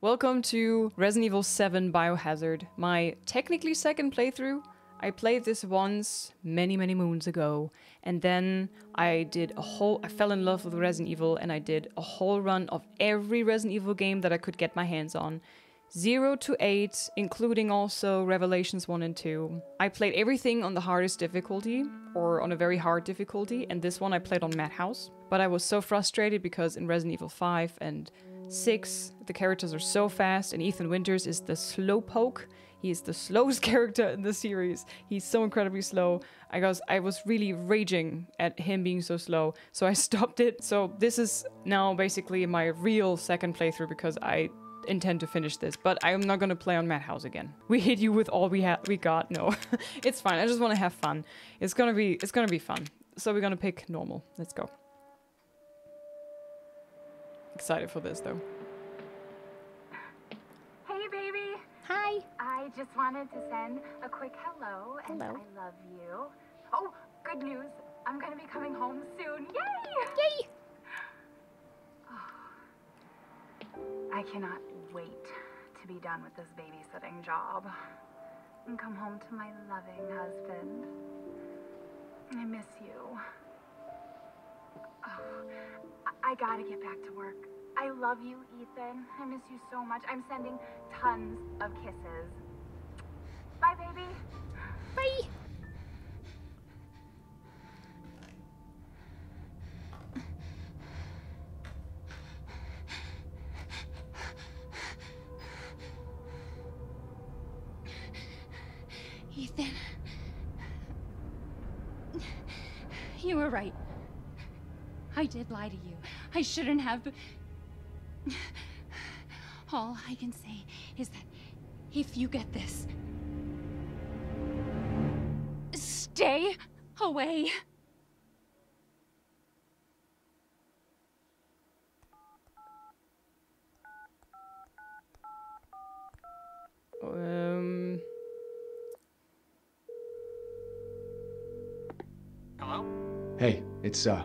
Welcome to Resident Evil 7 Biohazard, my technically second playthrough. I played this once many, many moons ago, and then I did a whole. I fell in love with Resident Evil, and I did a whole run of every Resident Evil game that I could get my hands on. 0 to 8, including also Revelations 1 and 2. I played everything on the hardest difficulty, or on a very hard difficulty, and this one I played on Madhouse. But I was so frustrated because in Resident Evil 5 and 6, the characters are so fast, and Ethan Winters is the slowpoke. He is the slowest character in the series. He's so incredibly slow. I was I was really raging at him being so slow, so I stopped it. So this is now basically my real second playthrough because I intend to finish this, but I'm not gonna play on Madhouse again. We hit you with all we had we got. No, it's fine. I just want to have fun. It's gonna be it's gonna be fun. So we're gonna pick normal. Let's go. Excited for this though. Hey, baby. Hi. I just wanted to send a quick hello and I love you. Oh, good news. I'm gonna be coming home soon. Yay! Yay. I cannot wait to be done with this babysitting job and come home to my loving husband. I miss you. Oh, I, gotta get back to work. I love you, Ethan. I miss you so much. I'm sending tons of kisses. Bye, baby. Bye. Ethan. You were right. I did lie to you. I shouldn't have. but- All I can say is that if you get this, stay away. Um. Hello? Hey, it's uh,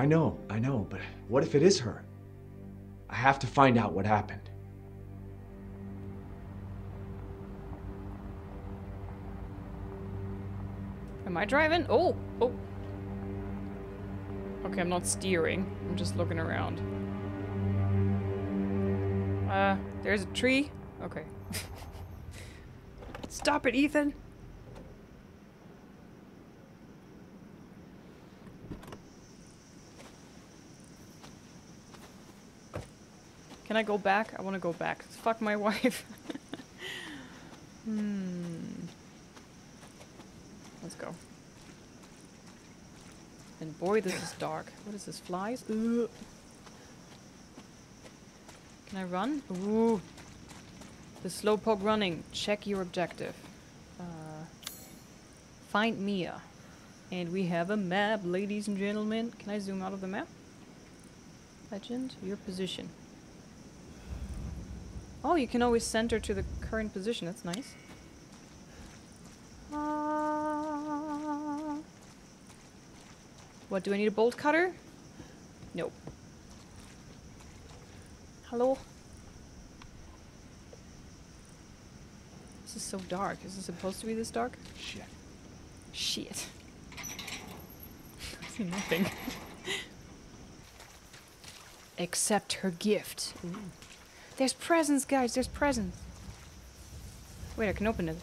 I know, I know, but what if it is her? I have to find out what happened. Am I driving? Oh, oh. Okay, I'm not steering. I'm just looking around. Uh, there's a tree. Okay. Stop it, Ethan. Can I go back? I want to go back. Fuck my wife. hmm. Let's go. And boy, this is dark. What is this? Flies? Can I run? Ooh. The slowpoke running. Check your objective. Uh, find Mia. And we have a map, ladies and gentlemen. Can I zoom out of the map? Legend, your position. Oh, you can always center to the current position. That's nice. Ah. What, do I need a bolt cutter? Nope. Hello? This is so dark. Is it supposed to be this dark? Shit. Shit. I see nothing. Accept her gift. Ooh. There's presents, guys. There's presents. Wait, I can open this.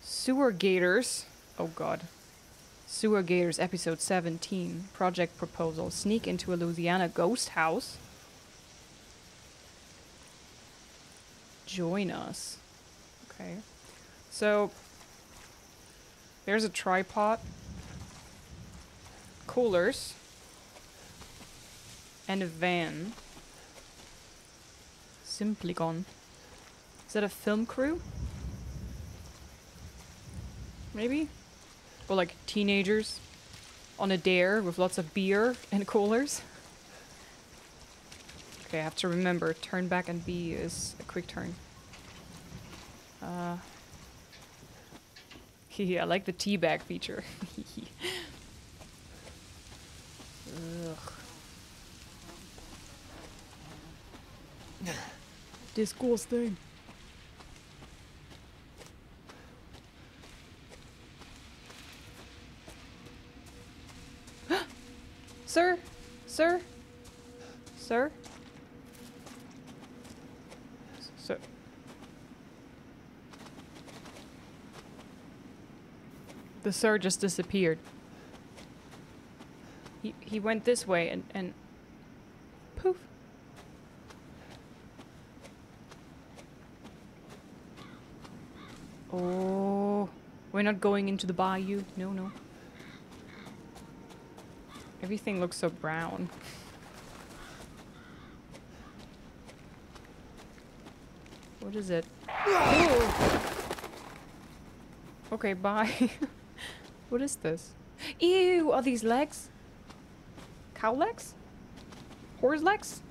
Sewer Gators. Oh god. Sewer Gators episode 17. Project proposal. Sneak into a Louisiana ghost house. Join us. Okay. So there's a tripod coolers. And a van. Simply gone. Is that a film crew? Maybe? Or like teenagers on a dare with lots of beer and coolers? Okay, I have to remember, turn back and B is a quick turn. Uh, I like the teabag feature. Ugh. Disgusting. Sir? Sir? Sir? Sir? The sir just disappeared. He he went this way and and poof. Oh, we're not going into the bayou. No, no. Everything looks so brown. What is it? okay, bye. what is this? Ew, are these legs? Cow legs? Horse legs?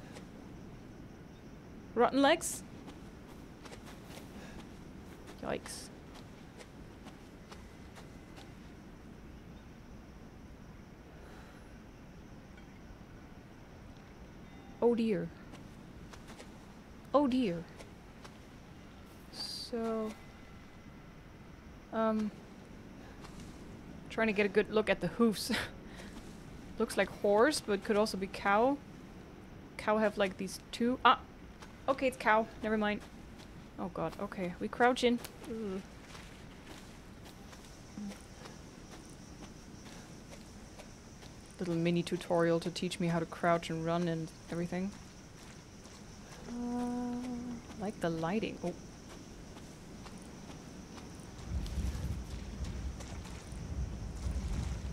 Rotten legs? Yikes. Oh dear. Oh dear. So... Um... Trying to get a good look at the hoofs. Looks like horse, but could also be cow. Cow have like these two... Ah! Okay, it's cow. Never mind. Oh god, okay. We crouch in. Ugh. Little mini tutorial to teach me how to crouch and run and everything. Uh, like the lighting. Oh.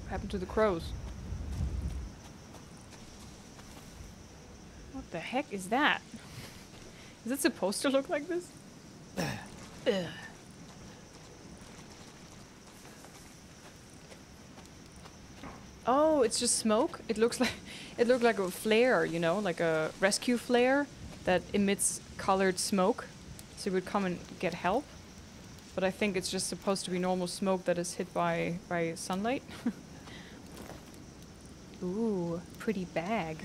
What happened to the crows? The heck is that? Is it supposed to look like this? Ugh. Oh, it's just smoke. It looks like it looked like a flare, you know, like a rescue flare that emits colored smoke, so it would come and get help. But I think it's just supposed to be normal smoke that is hit by by sunlight. Ooh, pretty bag.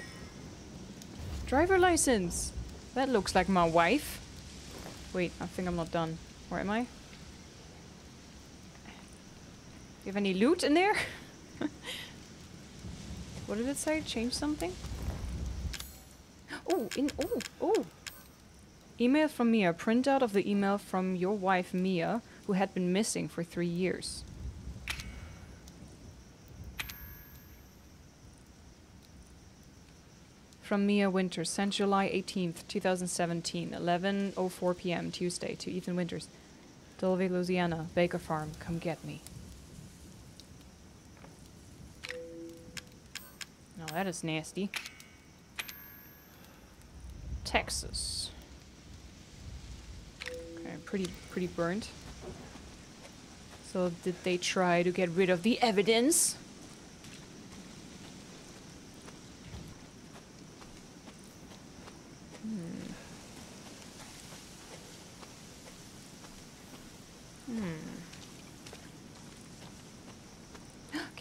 Driver license. That looks like my wife. Wait, I think I'm not done. Where am I? You have any loot in there? what did it say? Change something? Oh, in oh, oh. Email from Mia. Printout of the email from your wife Mia, who had been missing for three years. From Mia Winters, sent July 18th, 2017, 11.04 p.m. Tuesday to Ethan Winters. Dulvey, Louisiana, Baker Farm, come get me. Now that is nasty. Texas. Okay, pretty pretty burnt. So did they try to get rid of the evidence?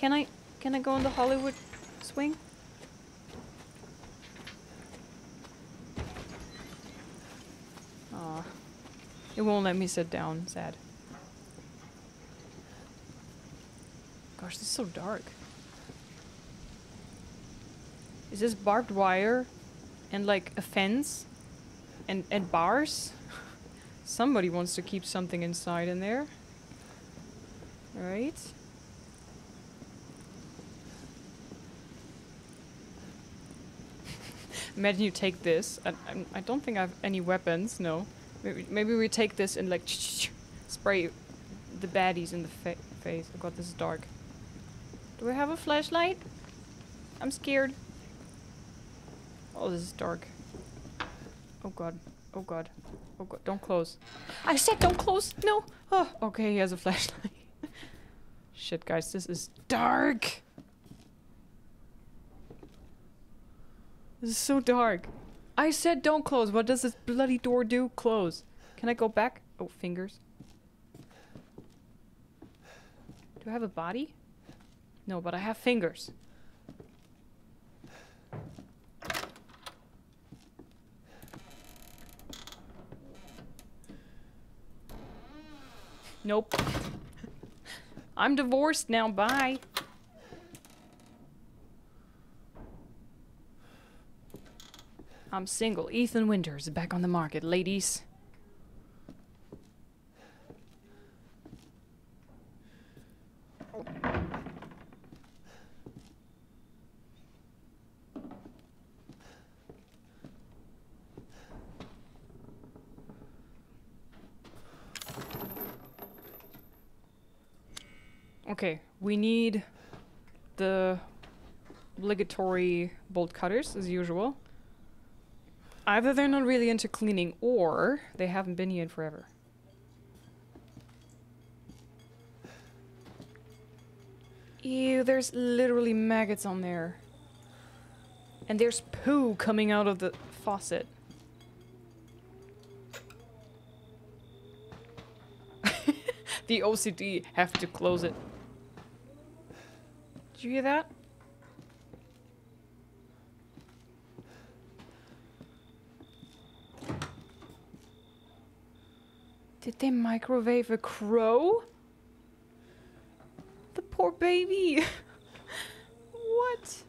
Can I can I on the Hollywood swing? Aw. It won't let me sit down, sad. Gosh, this is so dark. Is this barbed wire and like a fence and and bars? Somebody wants to keep something inside in there. Right? Imagine you take this. I, I, I don't think I have any weapons. No. Maybe, maybe we take this and like spray the baddies in the fa face. Oh god, this is dark. Do we have a flashlight? I'm scared. Oh, this is dark. Oh god. Oh god. Oh god. Don't close. I said don't close! No! Oh, okay, he has a flashlight. Shit, guys, this is dark! This is so dark. I said don't close. What does this bloody door do? Close. Can I go back? Oh, fingers. Do I have a body? No, but I have fingers. Nope. I'm divorced now. Bye. I'm single. Ethan Winters back on the market, ladies. Okay, we need the obligatory bolt cutters as usual. Either they're not really into cleaning or they haven't been here in forever. Ew, there's literally maggots on there. And there's poo coming out of the faucet. the OCD have to close it. Did you hear that? Did they microwave a crow? The poor baby. what?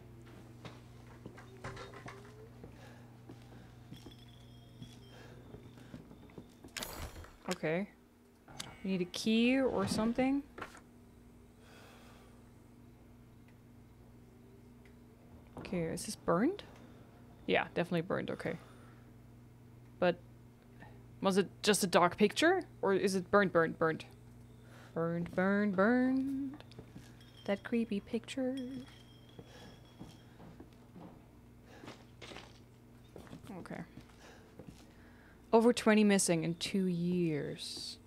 Okay. We need a key or something. Okay, is this burned? Yeah, definitely burned, okay. But was it just a dark picture? Or is it burned, burned, burned? Burned, burned, burned. That creepy picture. Okay. Over 20 missing in two years.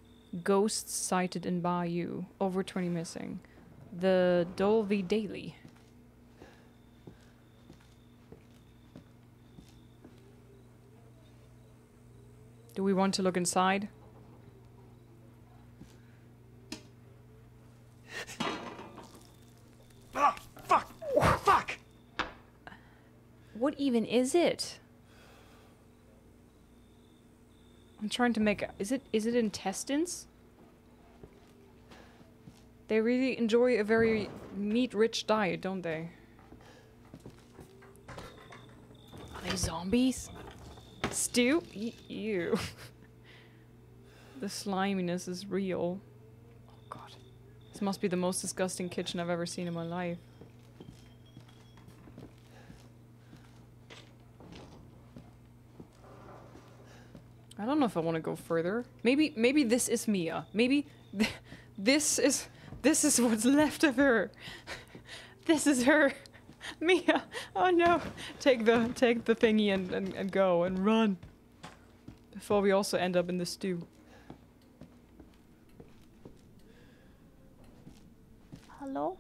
Ghosts sighted in Bayou. Over 20 missing. The Dulvey Daily. Do we want to look inside? Ah, fuck! Fuck! What even is it? I'm trying to make. Is it is it intestines? They really enjoy a very meat-rich diet, don't they? Are they zombies? Stew? Ew. the sliminess is real. Oh god. This must be the most disgusting kitchen I've ever seen in my life. I don't know if I want to go further. Maybe maybe this is Mia. Maybe th this is this is what's left of her. this is her. Mia. Oh no. Take the take the thingy and, and, and go and run. Before we also end up in the stew. Hello?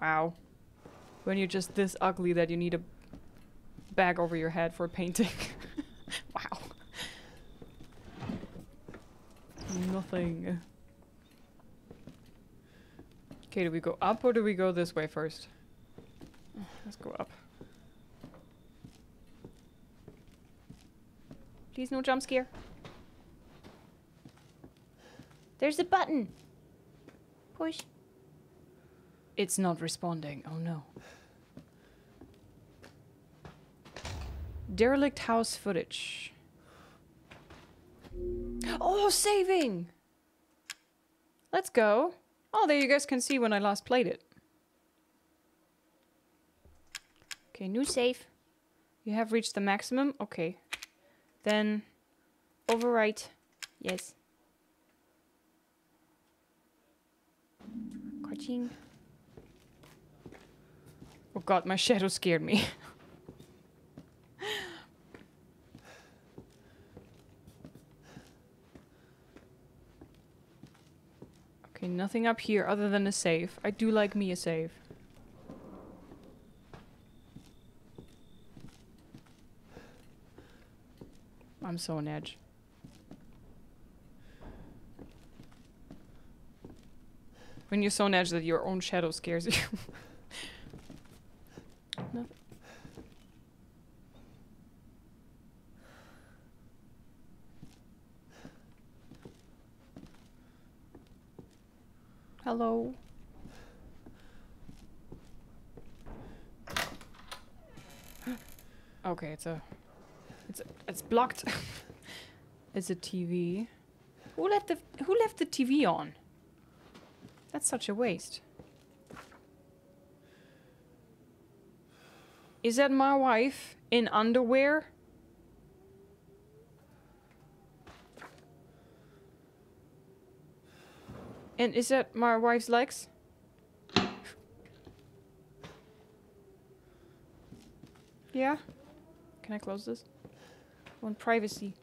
Wow. When you're just this ugly that you need a bag over your head for painting. wow. Nothing. Okay, do we go up or do we go this way first? Let's go up. Please no jump scare. There's a button. Push. It's not responding. Oh no. Derelict house footage. Oh, saving! Let's go. Oh, there you guys can see when I last played it. Okay, new save. You have reached the maximum? Okay. Then overwrite. Yes. Ka-ching. Oh god, my shadow scared me. Okay, nothing up here other than a safe. I do like me a safe. I'm so on edge. When you're so on edge that your own shadow scares you. no. Hello. okay, it's a it's it's blocked. it's a TV. Who left the Who left the TV on? That's such a waste. Is that my wife in underwear? And is that my wife's legs? yeah? Can I close this? I want privacy.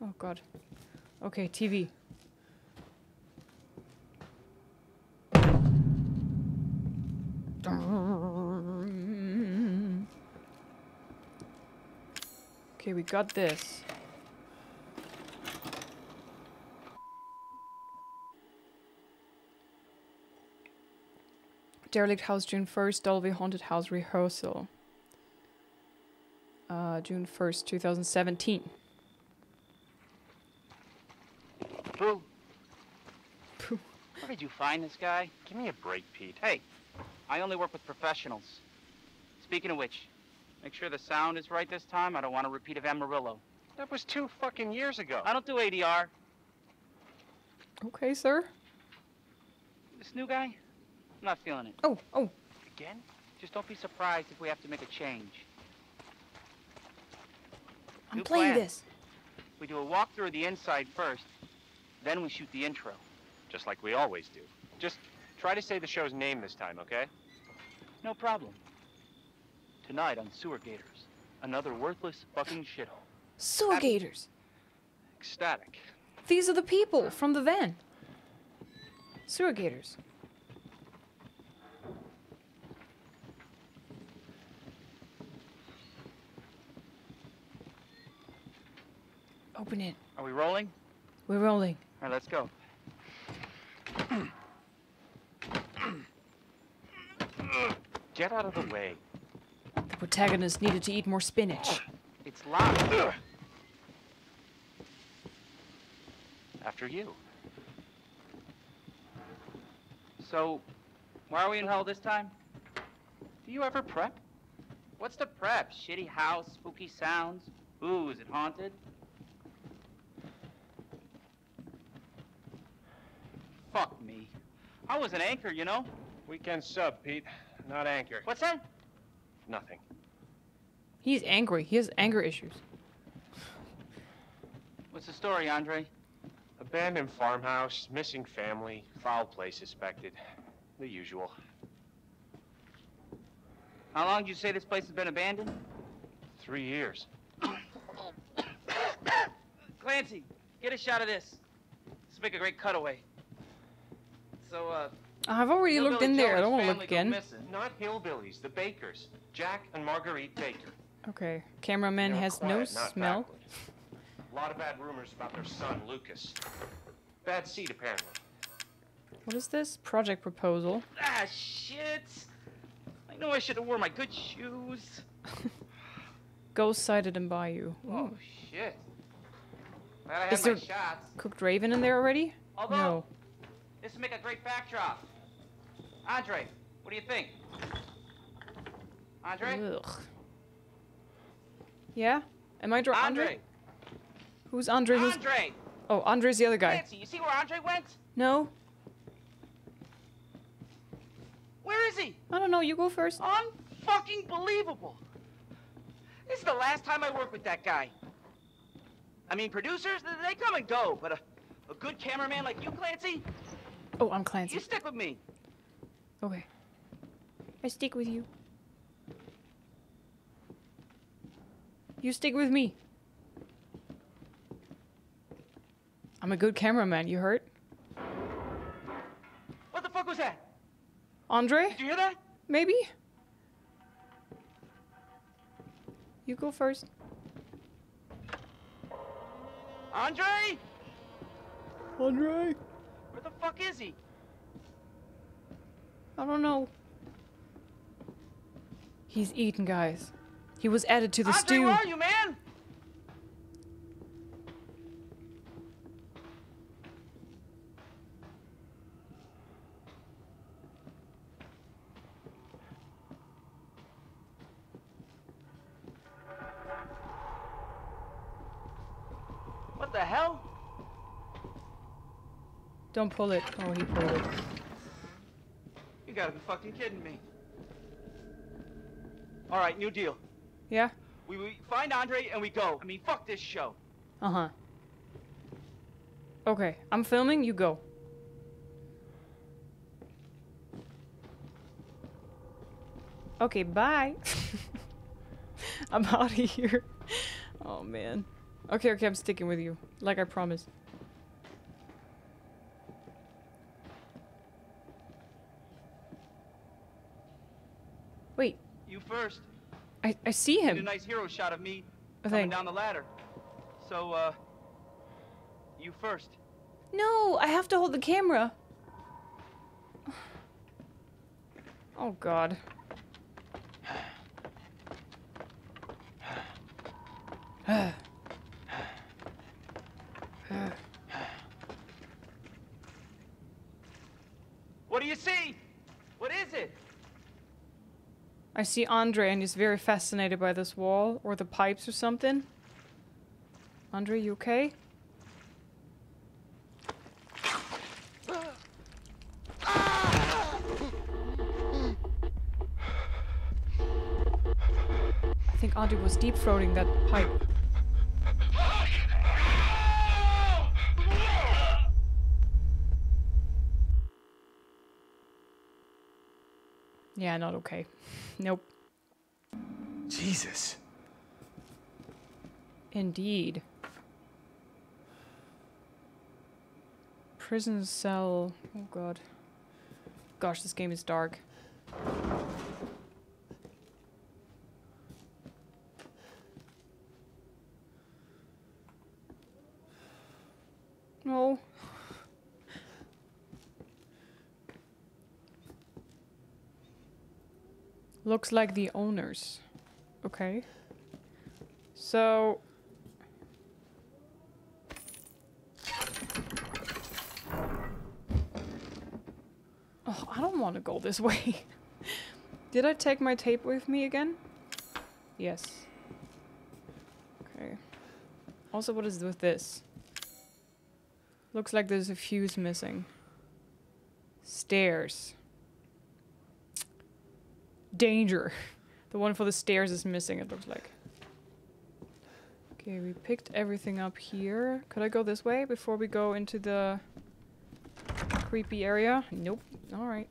Oh god. Okay, TV. Okay, we got this. Derelict House, June 1st, Dulvey Haunted House rehearsal. Uh, June 1st, 2017. Boo. Pooh. Where did you find this guy? Give me a break, Pete. Hey, I only work with professionals. Speaking of which, make sure the sound is right this time. I don't want a repeat of Amarillo. That was two fucking years ago. I don't do ADR. Okay, sir. This new guy, I'm not feeling it. Oh, oh. Again? Just don't be surprised if we have to make a change. I'm New playing plan. this. We do a walkthrough of the inside first, then we shoot the intro. Just like we always do. Just try to say the show's name this time, okay? No problem. Tonight on Sewer Gators, another worthless fucking shithole. Sewer gators. Ecstatic. These are the people from the van. Sewer gators. Open it. Are we rolling? We're rolling. All right, let's go. Get out of the way. The protagonist needed to eat more spinach. It's locked. After you. So, why are we in hell this time? Do you ever prep? What's the prep? Shitty house, spooky sounds? Ooh, is it haunted? Fuck me. I was an anchor, you know? Weekend sub, Pete. Not anchor. What's that? Nothing. He's angry. He has anger issues. What's the story, Andre? Abandoned farmhouse, missing family, foul play suspected. The usual. How long did you say this place has been abandoned? Three years. Clancy, get a shot of this. Let's make a great cutaway. So, uh... I've already looked in there. I don't want to look again. Not hillbillies, the Bakers. Jack and Marguerite Baker. Okay. Cameraman has no quiet, not smell. A lot of bad rumors about their son, Lucas. Bad seed, apparently. What is this? Project proposal. Ah, shit! I know I should have worn my good shoes. Ghost sighted in Bayou. Oh, shit. Glad I Is my there- shots. Cooked Raven in there already? Although, No. This would make a great backdrop. Andre, what do you think? Andre? Ugh. Yeah? Am I dr- Andre? Andre! Who's Andre? Who's Andre! Oh, Andre's the other guy. Nancy, you see where Andre went? No? Where is he? I don't know. You go first. Unfucking believable. This is the last time I work with that guy. I mean, producers, they come and go, but a, a good cameraman like you, Clancy, Oh, I'm Clancy. you stick with me. Okay. I stick with you. You stick with me. I'm a good cameraman, you heard? What the fuck was that? Andre? Did you hear that? Maybe? You go first. Andre? Andre? Fuck is he? I don't know. He's eaten, guys. He was added to the Andre, stew. where are you, man? What the hell? Don't pull it. Oh, he pulled it. You gotta be fucking kidding me. All right, new deal. Yeah? We, we find Andre and we go. I mean, fuck this show. Uh huh. Okay, I'm filming, you go. Okay, bye. I'm out of here. Oh man. Okay, okay, I'm sticking with you. Like I promised. Wait, You first. I, I see him. Did a nice hero shot of me I coming down the ladder. So, uh, you first. No, I have to hold the camera. Oh god. What do you see? What is it? I see Andre and he's very fascinated by this wall or the pipes or something. Andre, you okay? I think Andre was deep throating that pipe. Yeah, not okay. Nope. Jesus. Indeed. Prison cell. Oh god. Gosh, this game is dark. No. Looks like the owners. Okay. So. Oh, I don't want to go this way. Did I take my tape with me again? Yes. Okay. Also, what is with this? Looks like there's a fuse missing. Stairs. Danger. The one for the stairs is missing, it looks like. Okay, we picked everything up here. Could I go this way before we go into the creepy area? Nope. Alright.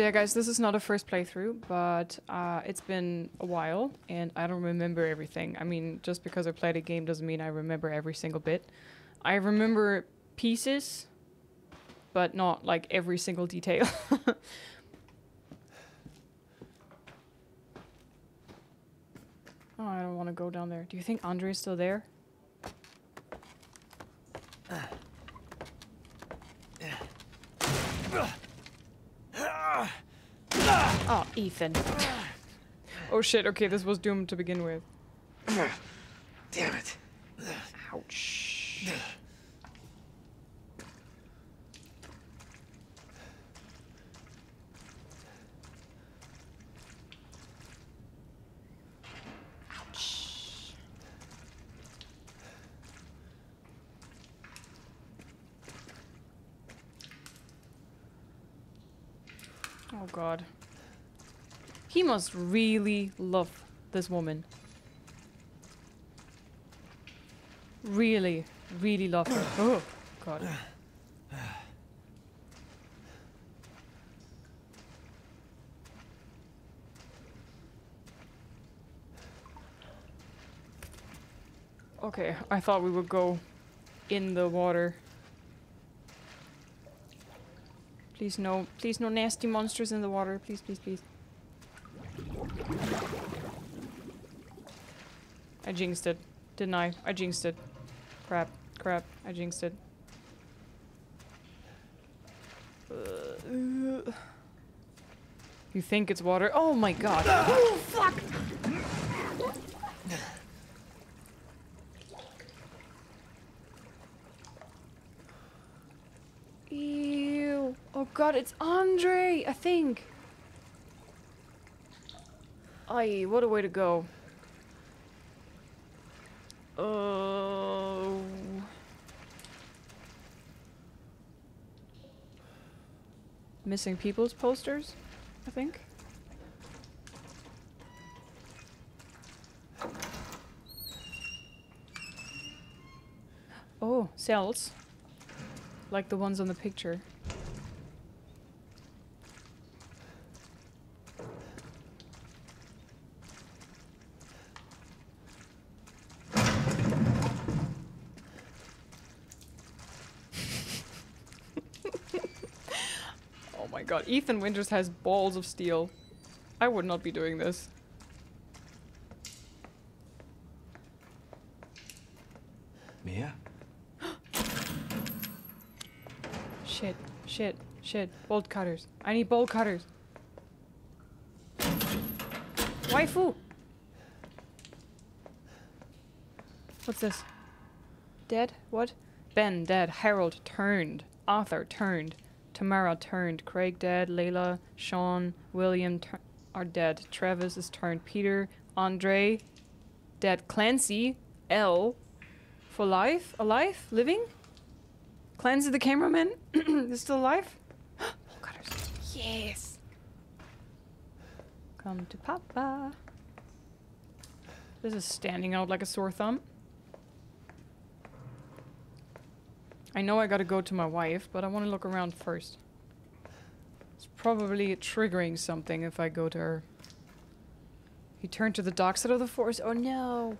So yeah, guys, this is not a first playthrough, but uh, it's been a while, and I don't remember everything. I mean, just because I played a game doesn't mean I remember every single bit. I remember pieces, but not like every single detail. oh, I don't want to go down there. Do you think Andre's still there? Oh, Ethan. Oh shit, okay, this was doomed to begin with. Damn it. Ouch. Ouch. Oh god. He must really love this woman. Really, really love her. Oh god. Okay, I thought we would go in the water. Please no, please no nasty monsters in the water. Please, please, please. Jinxed it. Didn't I? I jinxed it. Crap, crap, I jinxed it. Uh, you think it's water? Oh my god. Oh, fuck! Ew. Oh god, it's Andre, I think. Aye, what a way to go. Oh. Missing people's posters, I think. Oh, cells. Like the ones on the picture. God, Ethan Winters has balls of steel. I would not be doing this. Mia? Shit, shit, shit. Bolt cutters. I need bolt cutters. Waifu! What's this? Dead? What? Ben dead. Harold turned. Arthur turned. Tamara turned. Craig dead. Layla, Sean, William are dead. Travis is turned. Peter, Andre, dead. Clancy, L, for life? Alive? Living? Clancy the cameraman is still alive? Oh, Bolt. Yes! Come to Papa. This is standing out like a sore thumb. I know I gotta go to my wife, but I want to look around first. It's probably triggering something if I go to her. He turned to the dark side of the forest. Oh no!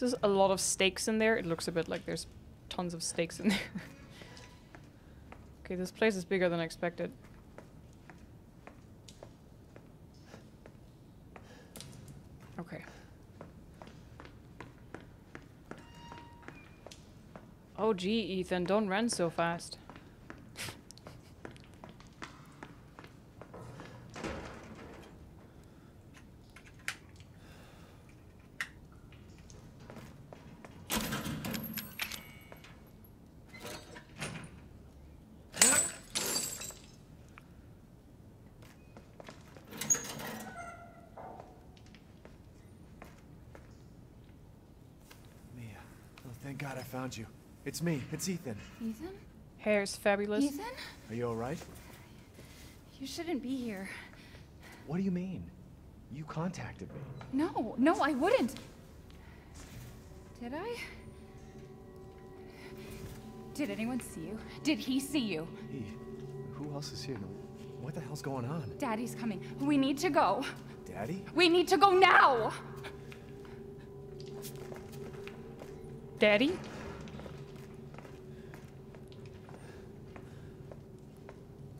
There's a lot of stakes in there. It looks a bit like there's tons of stakes in there. okay, this place is bigger than I expected. Okay. Oh gee, Ethan, don't run so fast. Oh, thank God I found you. It's me. It's Ethan. Ethan? Hair's fabulous. Ethan? Are you alright? You shouldn't be here. What do you mean? You contacted me. No, no, I wouldn't. Did I? Did anyone see you? Did he see you? Hey, who else is here? What the hell's going on? Daddy's coming. We need to go. Daddy? We need to go now! Daddy?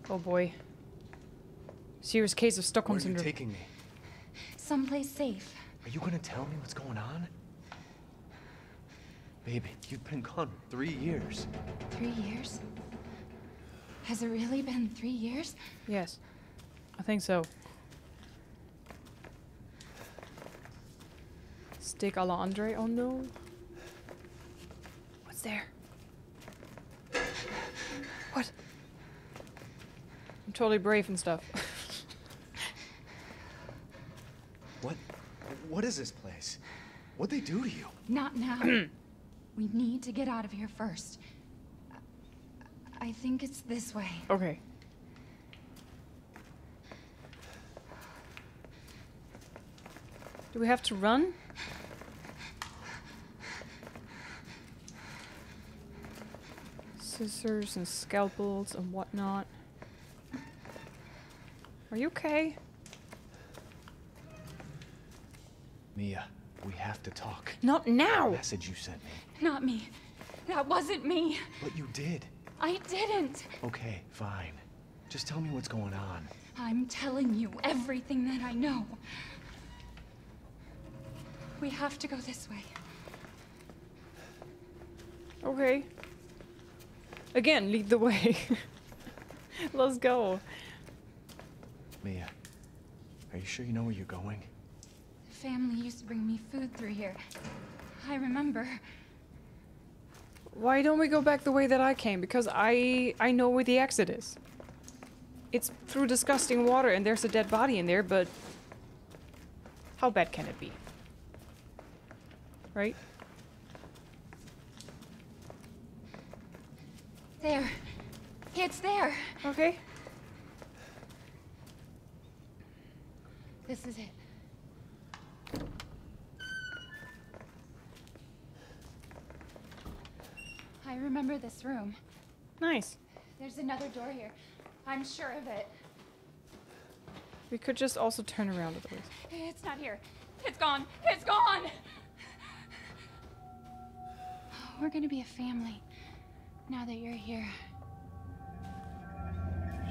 Oh boy. Serious case of Stockholm Where are you syndrome. taking me? Someplace safe. Are you gonna tell me what's going on? Baby, you've been gone three years. Three years? Has it really been three years? yes. I think so. Stick a la Andre? Oh no. What's there? What? I'm totally brave and stuff. What? What is this place? What'd they do to you? Not now. we need to get out of here first. I think it's this way. Okay. Do we have to run? Scissors and scalpels and whatnot. Are you okay? Mia, we have to talk. Not now! Message you sent me. Not me. That wasn't me. But you did. I didn't. Okay, fine. Just tell me what's going on. I'm telling you everything that I know. We have to go this way. Okay. Again, lead the way. Let's go. Mia, are you sure you know where you're going? The family used to bring me food through here. I remember. Why don't we go back the way that I came? Because I I know where the exit is. It's through disgusting water and there's a dead body in there, but how bad can it be? Right? There. It's there. Okay. This is it. I remember this room. Nice. There's another door here. I'm sure of it. We could just also turn around otherwise. It's not here. It's gone. It's gone. We're gonna be a family now that you're here.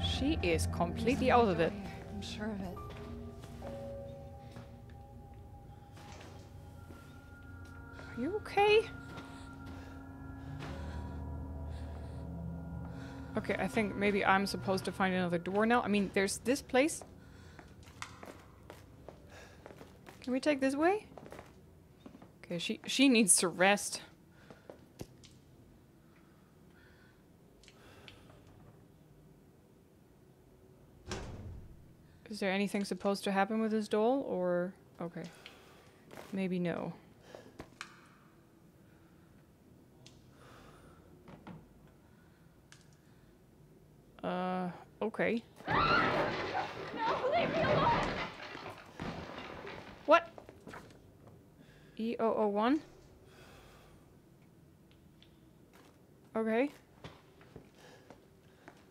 She is completely out of it. here. I'm sure of it. You okay? Okay, I think maybe I'm supposed to find another door now. I mean, there's this place. Can we take this way? Okay, she she needs to rest. Is there anything supposed to happen with this doll or okay. Maybe no. Uh, okay. No, leave me alone. What? E O O one. Okay.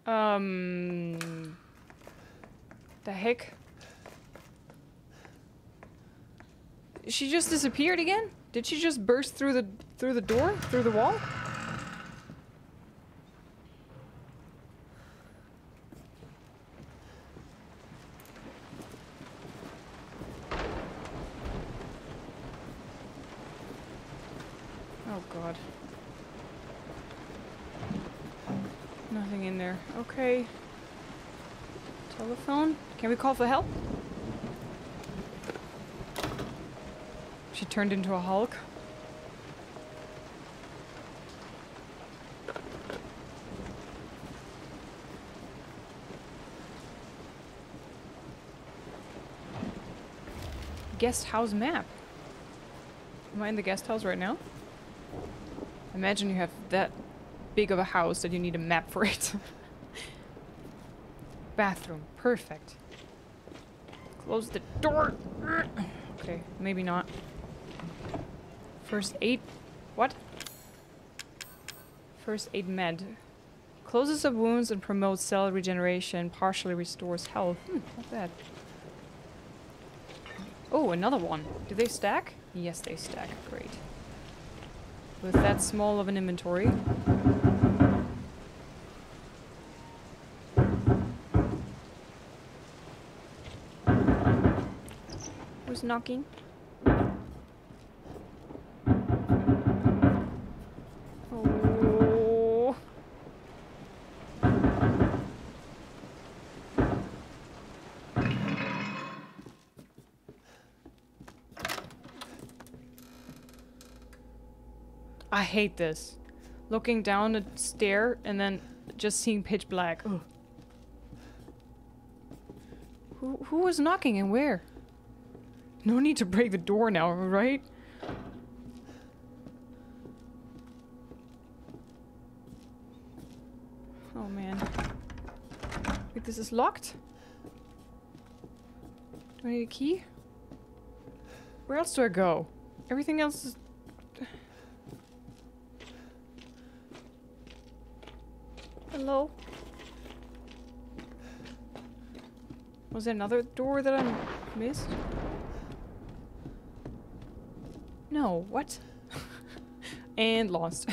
Um. The heck? She just disappeared again? Did she just burst through the through the door? Through the wall? Oh god. Nothing in there. Okay. Telephone? Can we call for help? She turned into a Hulk. Guest house map. Am I in the guest house right now? Imagine you have that big of a house that you need a map for it. Bathroom. Perfect. Close the door. Okay, maybe not. First aid. What? First aid med. Closes up wounds and promotes cell regeneration, partially restores health. Hmm, not bad. Oh, another one. Do they stack? Yes, they stack. Great. With that small of an inventory. Knocking? Oh. I hate this. Looking down a stair and then just seeing pitch black. Ugh. Who who was knocking and where? No need to break the door now, right? Oh man. Wait, this is locked? Do I need a key? Where else do I go? Everything else is... Hello? Was there another door that I missed? No, what? and lost.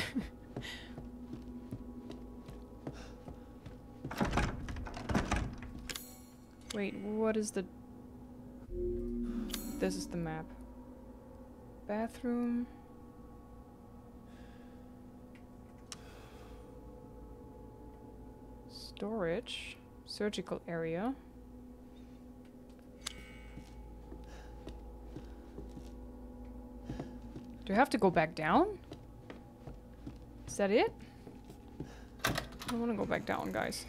Wait, what is the... This is the map. Bathroom. Storage. Surgical area. Do I have to go back down? Is that it? I want to go back down, guys.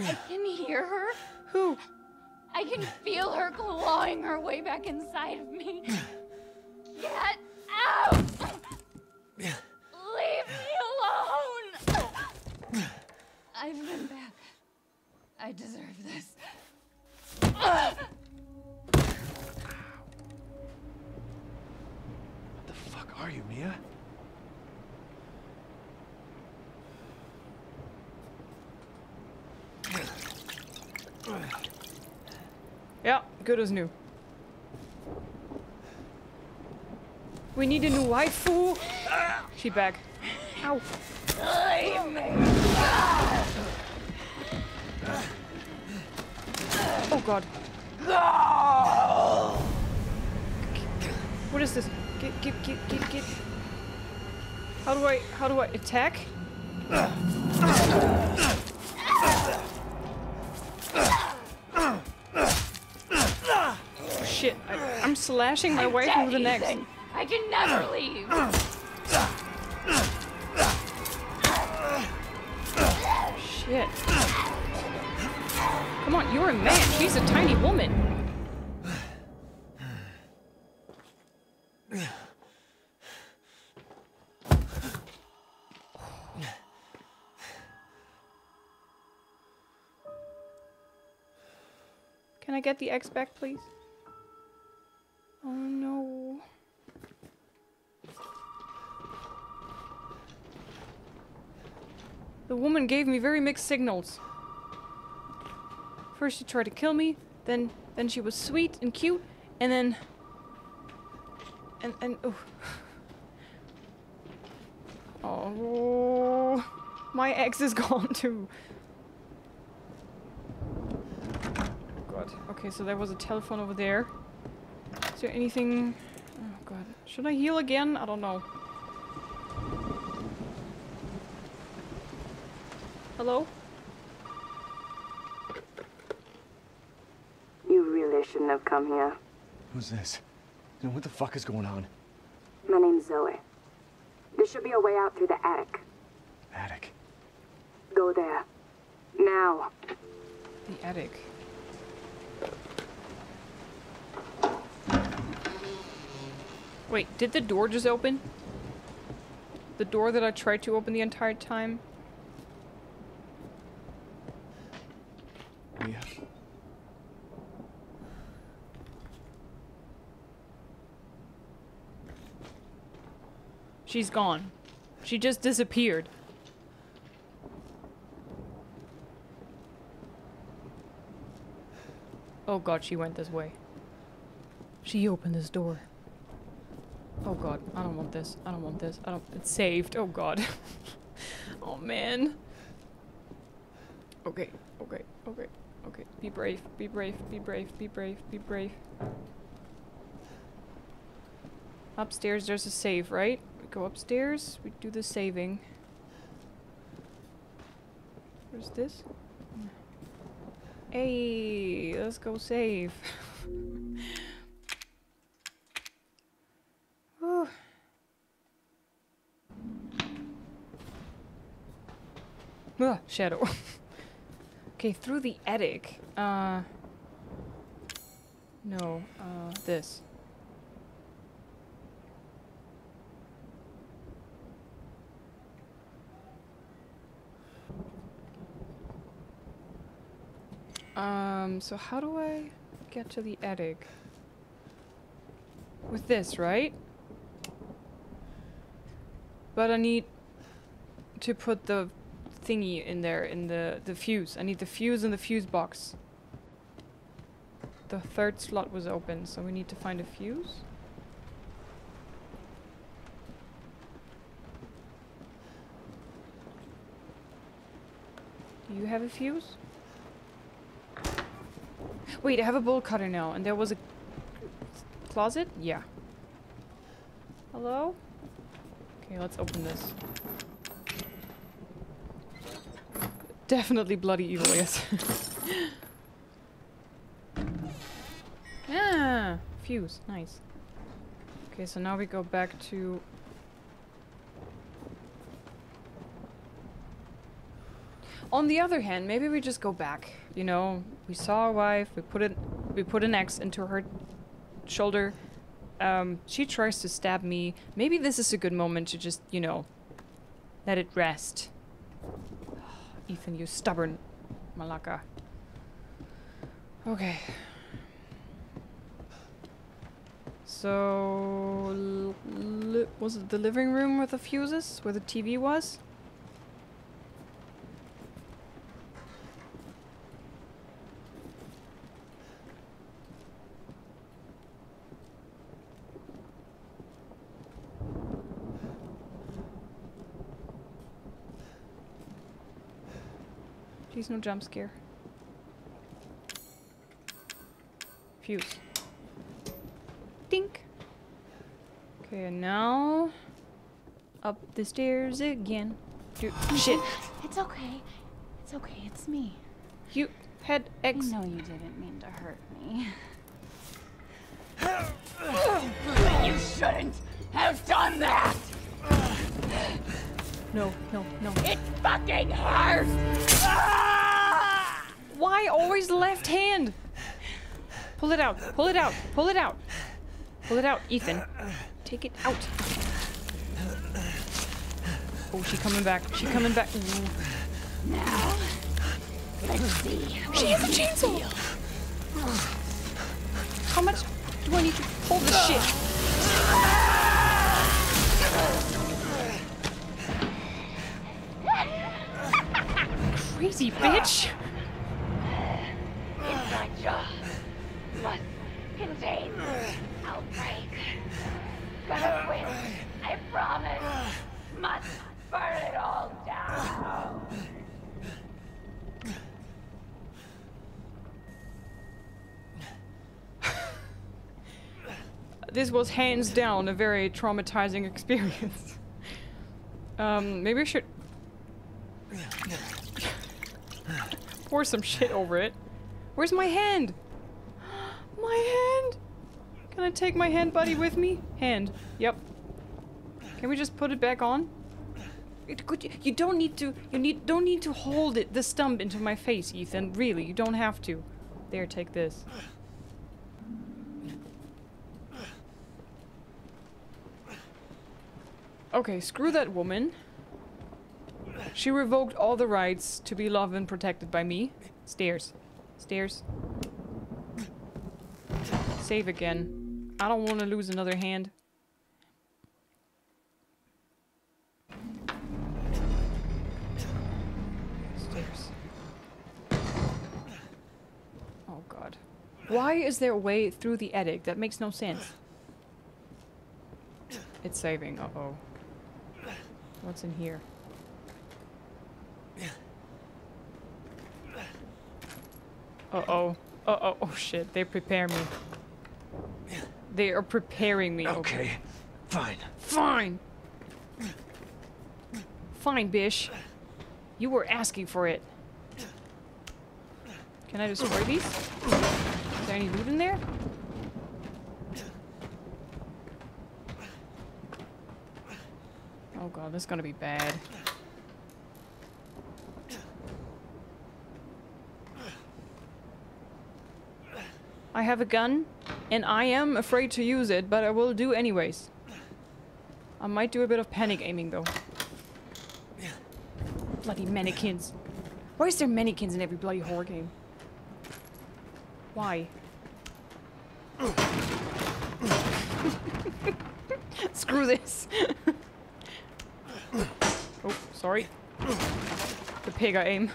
I can hear her. Who? I can feel her clawing her way back inside of me. Good as new. We need a new waifu. She back. Ow. Oh god. What is this? Get, get, get, get, get. How do I, how do I attack? Slashing my way through the neck. I can never leave. Shit. Come on, you're a man. She's a tiny woman. Can I get the X back, please? Woman gave me very mixed signals. First she tried to kill me, then then she was sweet and cute, and then and and oh. Oh, my ex is gone too. God. Okay, so there was a telephone over there. Is there anything? Oh God. Should I heal again? I don't know. Hello? You really shouldn't have come here. Who's this? You know, what the fuck is going on? My name's Zoe. There should be a way out through the attic. Attic. Go there. Now. The attic. Wait, did the door just open? The door that I tried to open the entire time? She's gone. She just disappeared. Oh god, she went this way. She opened this door. Oh god, I don't want this. I don't want this. I don't- it's saved. Oh god. oh man. Okay, okay, okay, okay. Be brave, be brave, be brave, be brave, be brave. Upstairs there's a save, right? We go upstairs, we do the saving. Where's this? Hey, let's go save. Ah, shadow. okay, through the attic. Uh. No, uh, this. Um, so how do I get to the attic? With this, right? But I need to put the thingy in there, in the, the fuse. I need the fuse in the fuse box. The third slot was open, so we need to find a fuse. Do you have a fuse? Wait, I have a bolt cutter now, and there was a closet? Yeah. Hello? Okay, let's open this. Definitely bloody evil, yes. ah, fuse, nice. Okay, so now we go back to... On the other hand, maybe we just go back. You know, we saw our wife, we put it, we put an axe into her shoulder. Um, she tries to stab me. Maybe this is a good moment to just, you know, let it rest. Ethan, you stubborn malaka. Okay. So, was it the living room with the fuses, where the TV was? No jump scare. Fuse. Tink. Okay, now up the stairs again. Dude, shit. It's okay. It's okay. It's me. You had X. I know you didn't mean to hurt me. You shouldn't have done that! No, no, no. It fucking hurts! Why always left hand? Pull it out. Pull it out. Pull it out. Pull it out, Ethan. Take it out. Oh, she coming back. She coming back. Ooh. Now, let's see. She has a chainsaw. How much do I need to hold this shit? Crazy bitch. Inside jaw must contain outbreak. Gonna win, I promise. Must burn it all down. This was hands down a very traumatizing experience. um, maybe I should pour some shit over it. Where's my hand? My hand! Can I take my hand buddy with me? Hand. Yep. Can we just put it back on? It could, you don't need to you need don't need to hold it the stump into my face, Ethan. Really, you don't have to. There, take this. Okay, screw that woman. She revoked all the rights to be loved and protected by me. Stairs. Stairs. Save again. I don't want to lose another hand. Stairs. Oh god. Why is there a way through the attic? That makes no sense. It's saving. Uh-oh. What's in here? Uh-oh. Uh-oh. Oh shit, they prepare me. They are preparing me. Okay, fine. Fine. Fine, Bish. You were asking for it. Can I destroy these? Is there any loot in there? God, this is gonna be bad. I have a gun, and I am afraid to use it, but I will do anyways. I might do a bit of panic aiming, though. Bloody mannequins. Why is there mannequins in every bloody horror game? Why? Screw this. sorry. The pig I aim.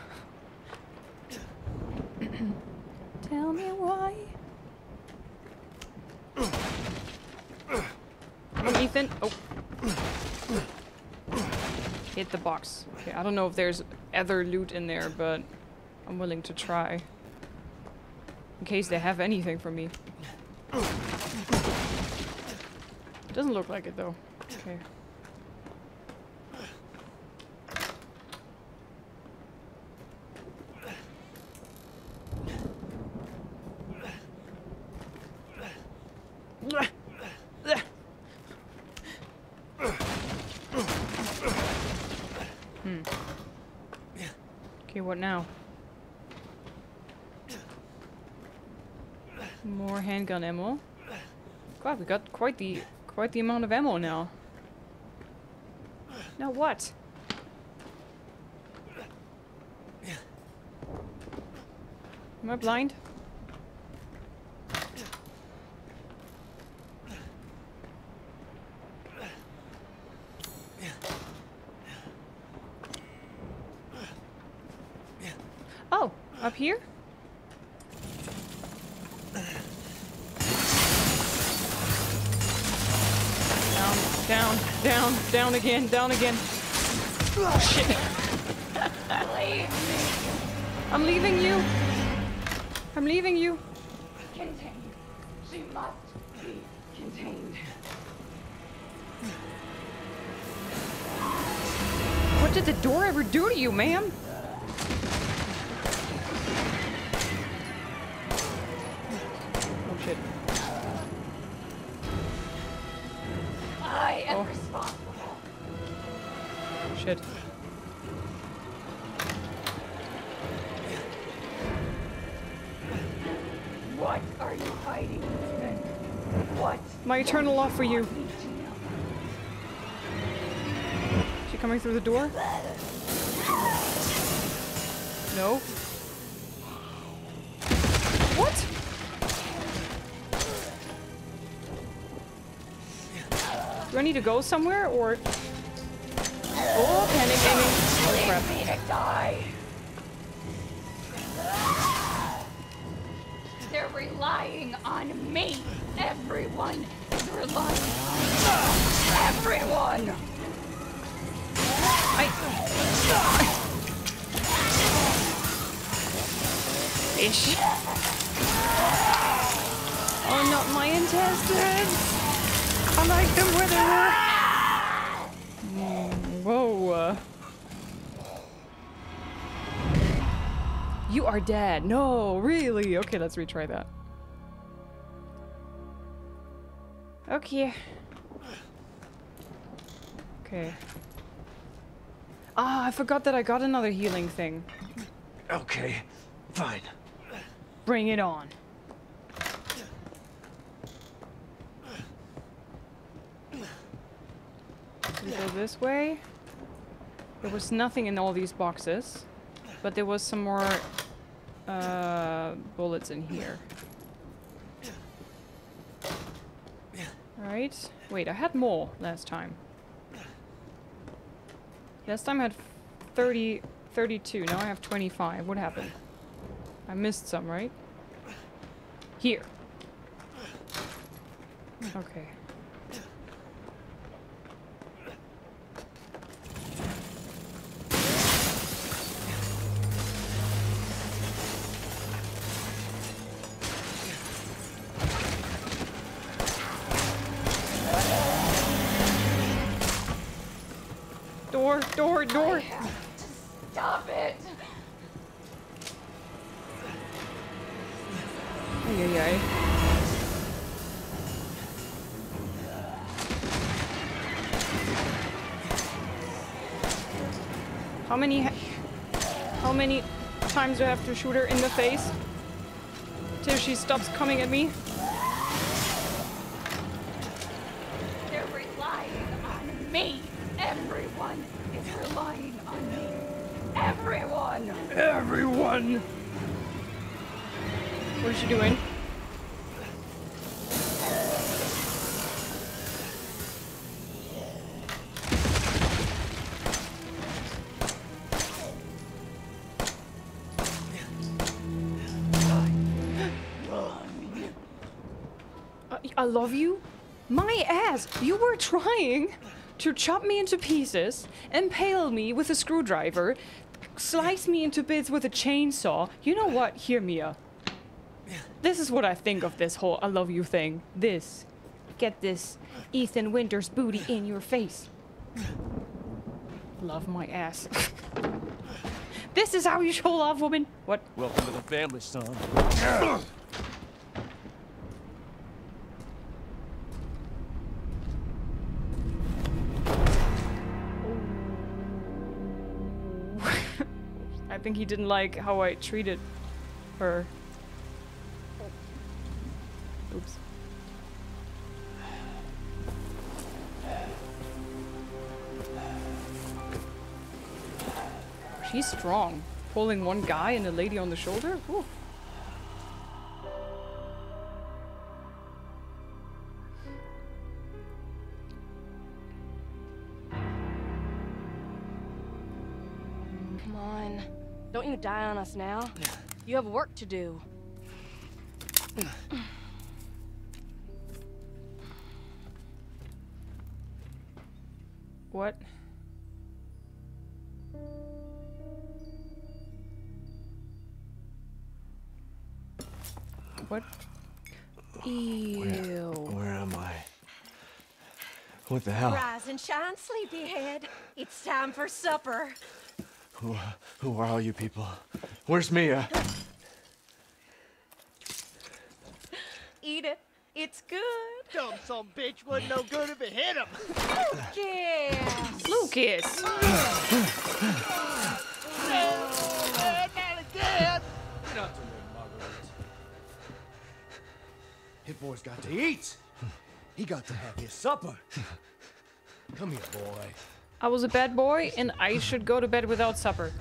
Tell me why. Ethan. Oh. Hit the box. Okay, I don't know if there's other loot in there, but I'm willing to try. In case they have anything for me. Doesn't look like it though. Okay. Hmm. Okay, what now? More handgun ammo. God, we got quite the quite the amount of ammo now. Now what? Am I blind? Oh, up here? Down, down, down, down again, down again. Oh, Shit. I'm leaving you. I'm leaving you. Contained. She must be contained. What did the door ever do to you, ma'am? Responsible. Shit. What are you hiding, Ethan? What? My eternal love for you. want me to know? She coming through the door? No. Do I need to go somewhere or? Oh, panic aiming. Oh, crap. Me to die. They're relying on me. Everyone is relying on everyone. I. Ish. Oh, not my intestines. I like them where they were. Mm, Whoa. You are dead. No, really? Okay, let's retry that. Okay. Okay. Ah, I forgot that I got another healing thing. Okay, fine. Bring it on. We go this way. There was nothing in all these boxes, but there was some more uh, bullets in here. Right. Wait, I had more last time. Last time I had 30, 32. Now I have 25. What happened? I missed some, right? Here. Okay. Door, door, door. Stop it! Ay, ay, ay. How many How many times do I have to shoot her in the face? Till she stops coming at me? Love you? My ass! You were trying to chop me into pieces, impale me with a screwdriver, slice me into bits with a chainsaw. You know what? Hear me out. This is what I think of this whole I love you thing. This. Get this Ethan Winters booty in your face. Love my ass. this is how you show love, woman. What? Welcome to the family, son. Think he didn't like how I treated her. Oops. She's strong. Pulling one guy and a lady on the shoulder? Ooh. Die on us now. You have work to do. What? What? Ew. Where am I? What the hell? Rise and shine, sleepyhead. It's time for supper. Who, who are all you people? Where's Mia? Eat it. It's good. Dumb some bitch wasn't no good if it hit him. Lucas! Lucas! not again. Not to live, Hit boy's got to eat. He got to have his supper. Come here, boy. I was a bad boy and I should go to bed without supper.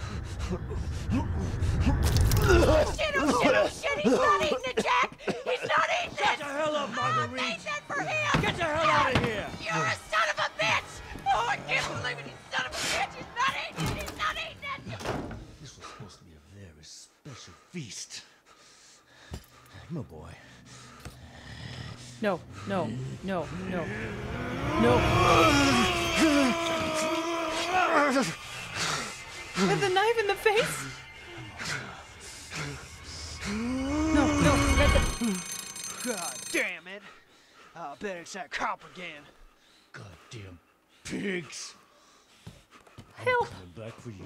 Oh shit, oh shit, oh shit! He's not eating it, Jack! He's not eating it! Get the hell up, Marguerite. made that for him! Get the hell out of here. You're a son of a bitch! Oh, I can't believe it! You son of a bitch! He's not eating it! He's not eating it! This was supposed to be a very special feast. My on, boy. No, no, no, no. No. With the knife in the face? No, no, let the. God damn it. I bet it's that cop again. Goddamn pigs. Help! I'm coming back for you.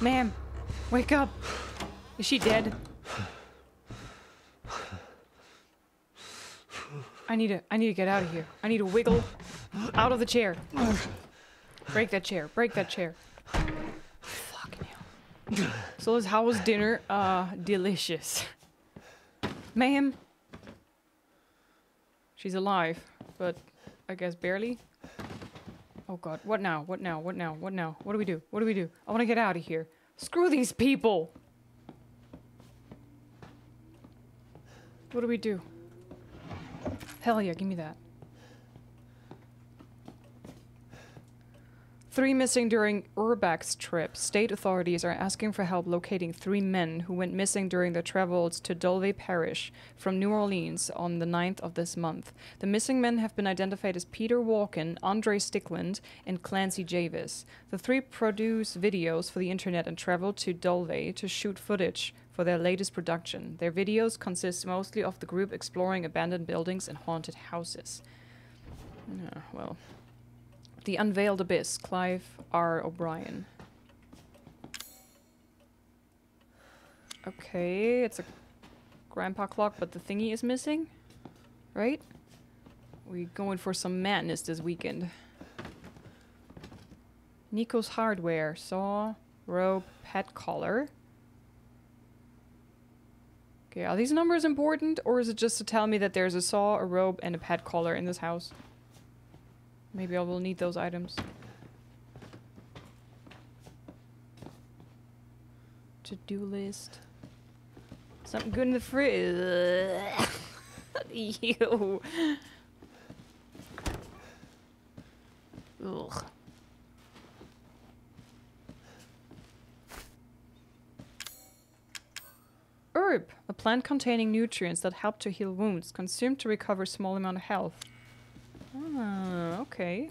Ma'am, wake up. Is she dead? I need to I need to get out of here. I need to wiggle out of the chair. Break that chair. Break that chair. Fucking hell. So how was dinner? Uh delicious. Ma'am. She's alive, but I guess barely. Oh god, what now? What now? What now? What now? What do we do? What do we do? I want to get out of here. Screw these people! What do we do? Hell yeah, give me that. Three missing during Urbach's trip. State authorities are asking for help locating three men who went missing during their travels to Dulvey Parish from New Orleans on the 9th of this month. The missing men have been identified as Peter Walken, Andre Stickland, and Clancy Jarvis. The three produce videos for the internet and travel to Dolvey to shoot footage for their latest production. Their videos consist mostly of the group exploring abandoned buildings and haunted houses. Well. The Unveiled Abyss, Clive R. O'Brien. Okay, it's a grandpa clock, but the thingy is missing. Right? We going for some madness this weekend. Nico's Hardware, saw, rope, pet collar. Okay, are these numbers important, or is it just to tell me that there's a saw, a rope, and a pet collar in this house? Maybe I will need those items. To-do list. Something good in the fridge. Ew. Ugh. Herb, a plant containing nutrients that help to heal wounds, consumed to recover small amount of health. Ah, okay.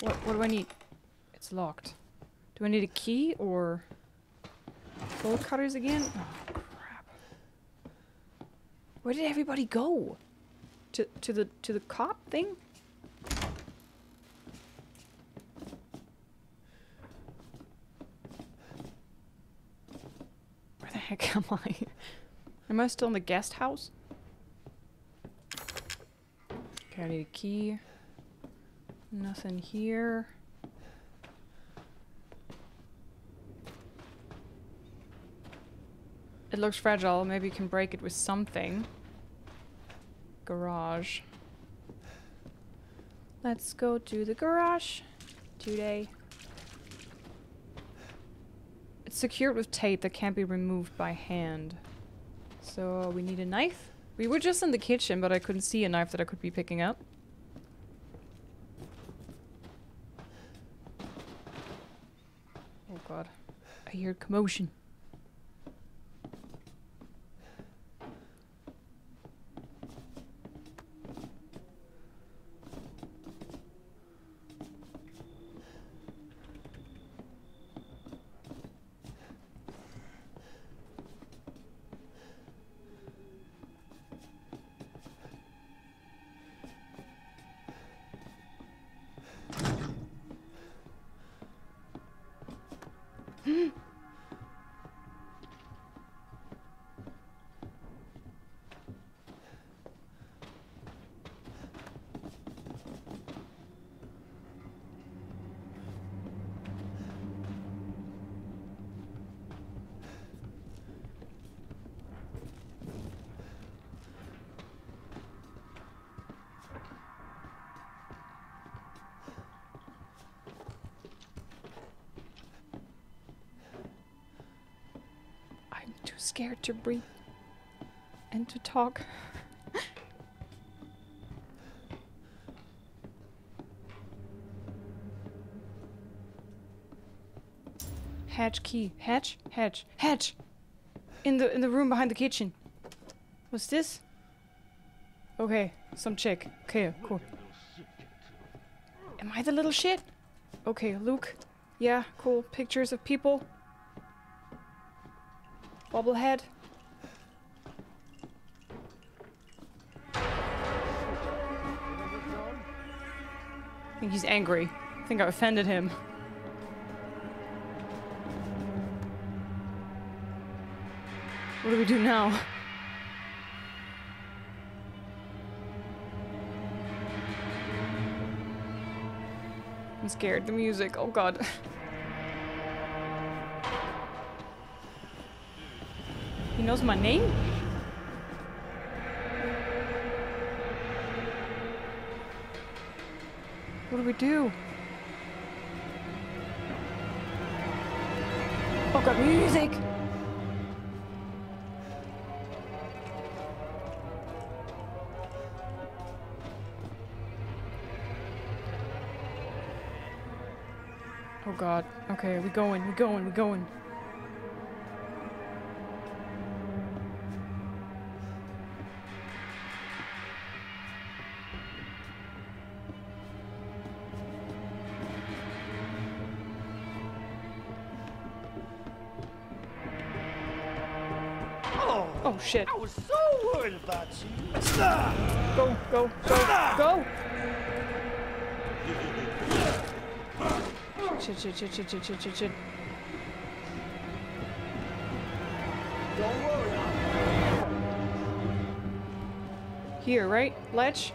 What, what do I need? It's locked. Do I need a key or bolt cutters again? Oh. Where did everybody go? To to the to the cop thing? Where the heck am I? Am I still in the guest house? Okay, I need a key. Nothing here. It looks fragile. Maybe you can break it with something. Garage. Let's go to the garage today. It's secured with tape that can't be removed by hand. So we need a knife. We were just in the kitchen, but I couldn't see a knife that I could be picking up. Oh god. I hear commotion. Scared to breathe and to talk. Hatch key. Hatch? Hatch. Hatch! In the in the room behind the kitchen. What's this? Okay, some chick. Okay, cool. Am I the little shit? Okay, Luke. Yeah, cool. Pictures of people. Bobblehead. I think he's angry. I think I offended him. What do we do now? I'm scared. The music. Oh god. He knows my name? What do we do? Oh god, music! Oh god. Okay, we going, we going, we going. Shit. I was so worried about you. Go, go, go, go! Shit, shit, shit, shit, shit, shit, shit, shit. Don't worry. Here, right? Ledge?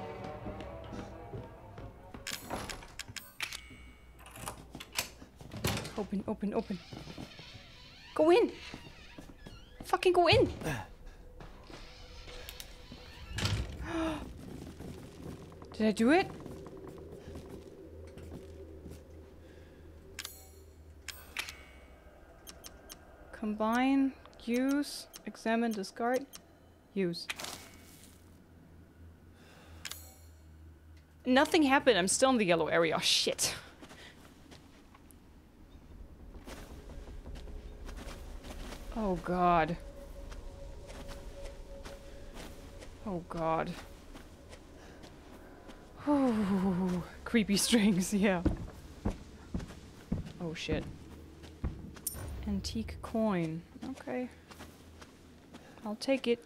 Open, open, open. Go in! Fucking go in! Did I do it? Combine, use, examine, discard, use. Nothing happened. I'm still in the yellow area. Oh, shit. Oh, God. Oh, God. Ooh, creepy strings, yeah. Oh, shit. Antique coin. Okay. I'll take it.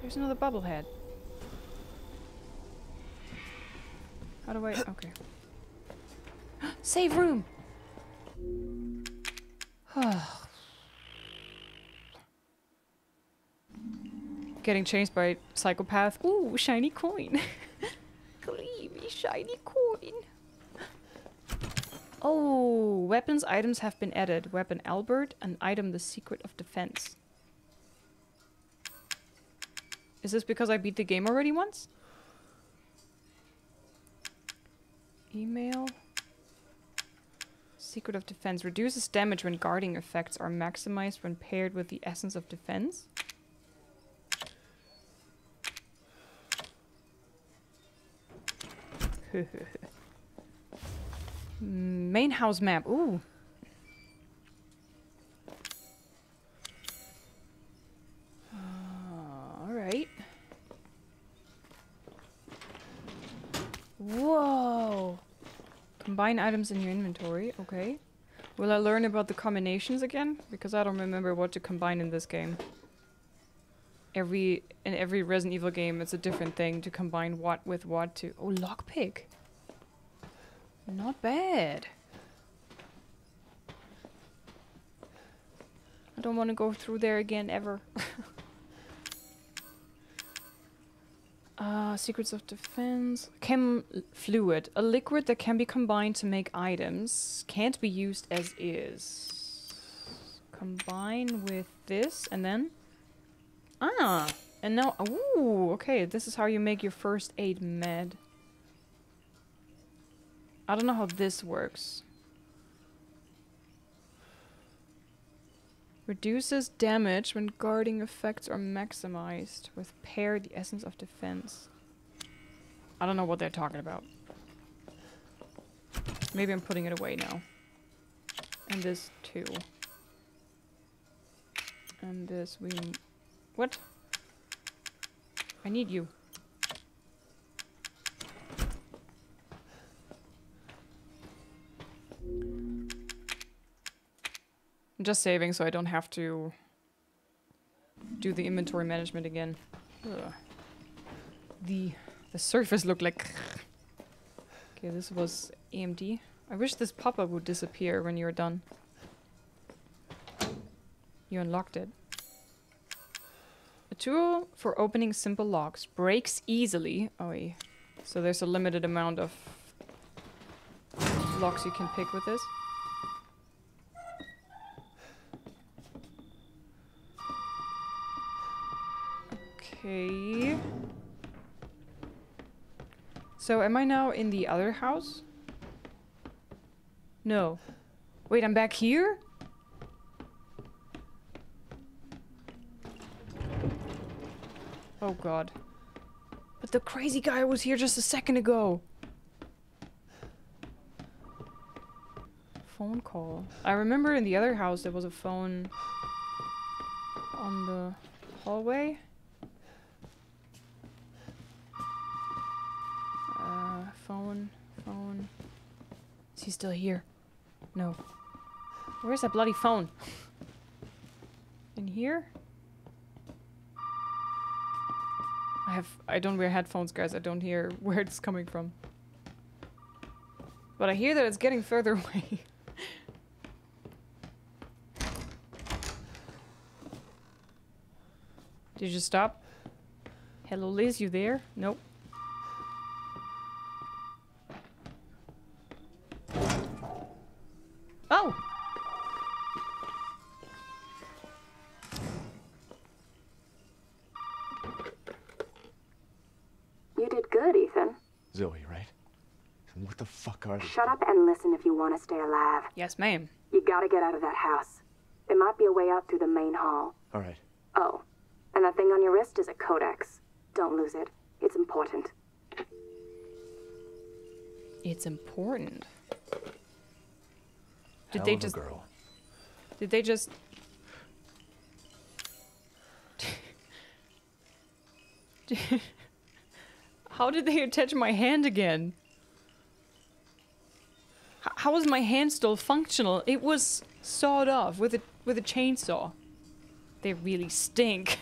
There's another bubble head. How do I... Okay. Save room! Getting chased by psychopath. Ooh, shiny coin. Gleamy shiny coin. Oh, weapons items have been added. Weapon Albert, an item the secret of defense. Is this because I beat the game already once? Email. Secret of Defense. Reduces damage when guarding effects are maximized when paired with the Essence of Defense. Hmm, main house map. Ooh. Combine items in your inventory. Okay. Will I learn about the combinations again? Because I don't remember what to combine in this game. Every in every Resident Evil game, it's a different thing to combine what with what to. Oh, lockpick. Not bad. I don't want to go through there again ever. uh, secrets of defense. Chem fluid. A liquid that can be combined to make items. Can't be used as is. Combine with this and then... Ah! And now... Ooh, okay. This is how you make your first aid med. I don't know how this works. Reduces damage when guarding effects are maximized with pair the essence of defense. I don't know what they're talking about. Maybe I'm putting it away now. And this too. And this we... What? I need you. I'm just saving so I don't have to do the inventory management again. Ugh. The the surface looked like Okay, this was AMD. I wish this pop-up would disappear when you're done. You unlocked it. A tool for opening simple locks. Breaks easily. Oh. So there's a limited amount of locks you can pick with this. Okay. So am I now in the other house? No. Wait, I'm back here? Oh god. But the crazy guy was here just a second ago. Phone call. I remember in the other house there was a phone on the hallway. Phone, phone. Is he still here? No. Where's that bloody phone? In here? I have I don't wear headphones, guys. I don't hear where it's coming from. But I hear that it's getting further away. Did you stop? Hello, Liz, you there? Nope. Oh! You did good, Ethan. Zoe, right? And what the fuck are they? Shut up and listen if you want to stay alive. Yes, ma'am. You gotta get out of that house. There might be a way out through the main hall. All right. Oh, and that thing on your wrist is a codex. Don't lose it. It's important. It's important. Did Hell they of a just girl. Did they just How did they attach my hand again? H- how is my hand still functional? It was sawed off with a with a chainsaw. They really stink.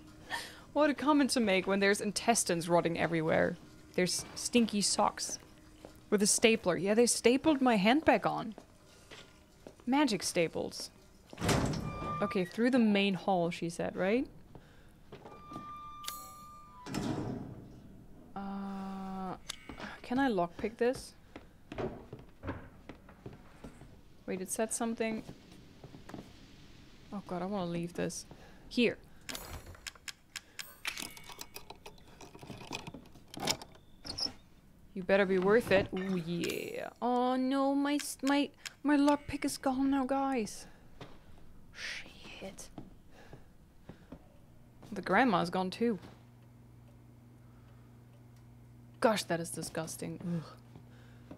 what a comment to make when there's intestines rotting everywhere. There's stinky socks. With a stapler. Yeah, they stapled my hand back on. Magic staples. Okay, through the main hall, she said, right? Can I lockpick this? Wait, it said something. Oh god, I want to leave this. Here. You better be worth it. Ooh, yeah. Oh no, my my my lockpick is gone now, guys. Shit. The grandma's gone too. Gosh, that is disgusting. Ugh.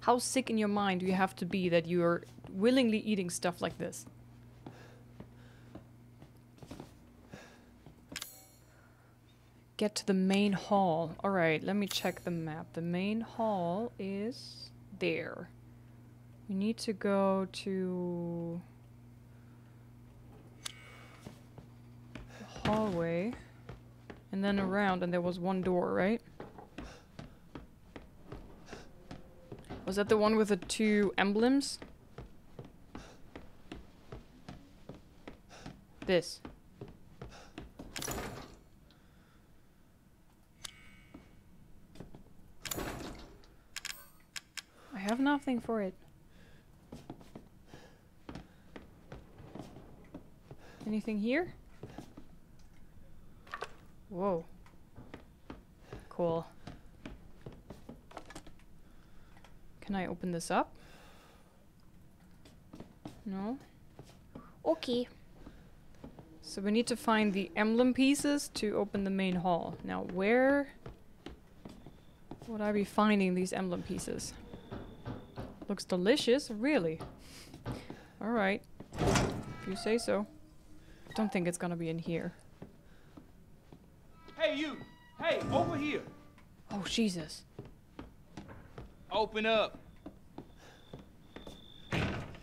How sick in your mind do you have to be that you are willingly eating stuff like this? Get to the main hall. Alright, let me check the map. The main hall is there. We need to go to the hallway and then around and there was one door, right? Was that the one with the two emblems? This. I have nothing for it. Anything here? Whoa. Cool. Can I open this up? No? Okay. So we need to find the emblem pieces to open the main hall. Now where would I be finding these emblem pieces? Looks delicious, really. Alright. If you say so. Don't think it's gonna be in here. Hey, you! Hey, over here! Oh, Jesus. Open up!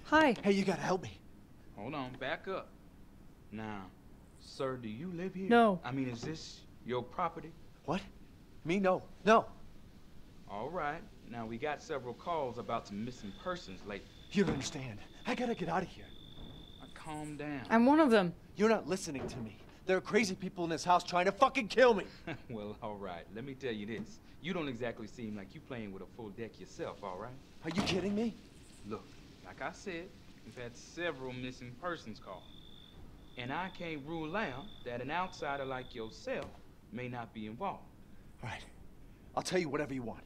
Hi. Hey, you gotta help me. Hold on, back up. Now, sir, do you live here? No. I mean, is this your property? What? Me? No. No. All right. Now, we got several calls about some missing persons lately. You don't understand. I gotta get out of here. Now, calm down. I'm one of them. You're not listening to me. There are crazy people in this house trying to fucking kill me. well, all right. Let me tell you this. You don't exactly seem like you playing with a full deck yourself, all right? Are you kidding me? Look, like I said, we've had several missing persons calls. And I can't rule out that an outsider like yourself may not be involved. All right. I'll tell you whatever you want.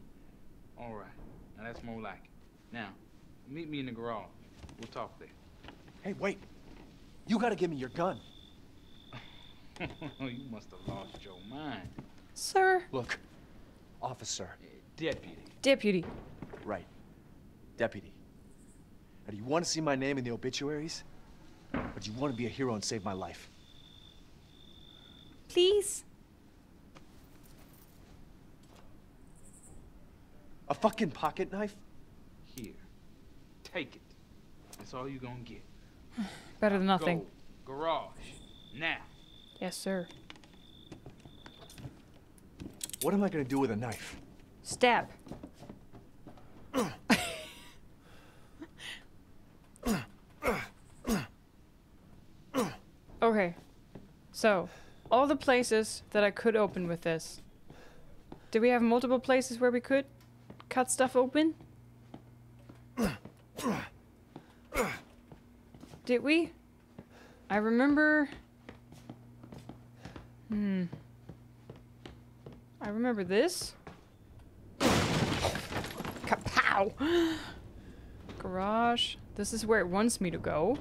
All right. Now that's more like it. Now, meet me in the garage. We'll talk there. Hey, wait. You gotta give me your gun. you must have lost your mind. Sir. Look, officer. Uh, deputy. Deputy. Right. Deputy. Now, do you want to see my name in the obituaries? Or do you want to be a hero and save my life? Please. A fucking pocket knife? Here. Take it. That's all you're gonna get. Better than nothing. Go. Garage. Now. Yes, sir. What am I gonna do with a knife? Stab. okay. So, all the places that I could open with this. Do we have multiple places where we could cut stuff open? Did we? I remember... Hmm. I remember this. Kapow! Garage. This is where it wants me to go.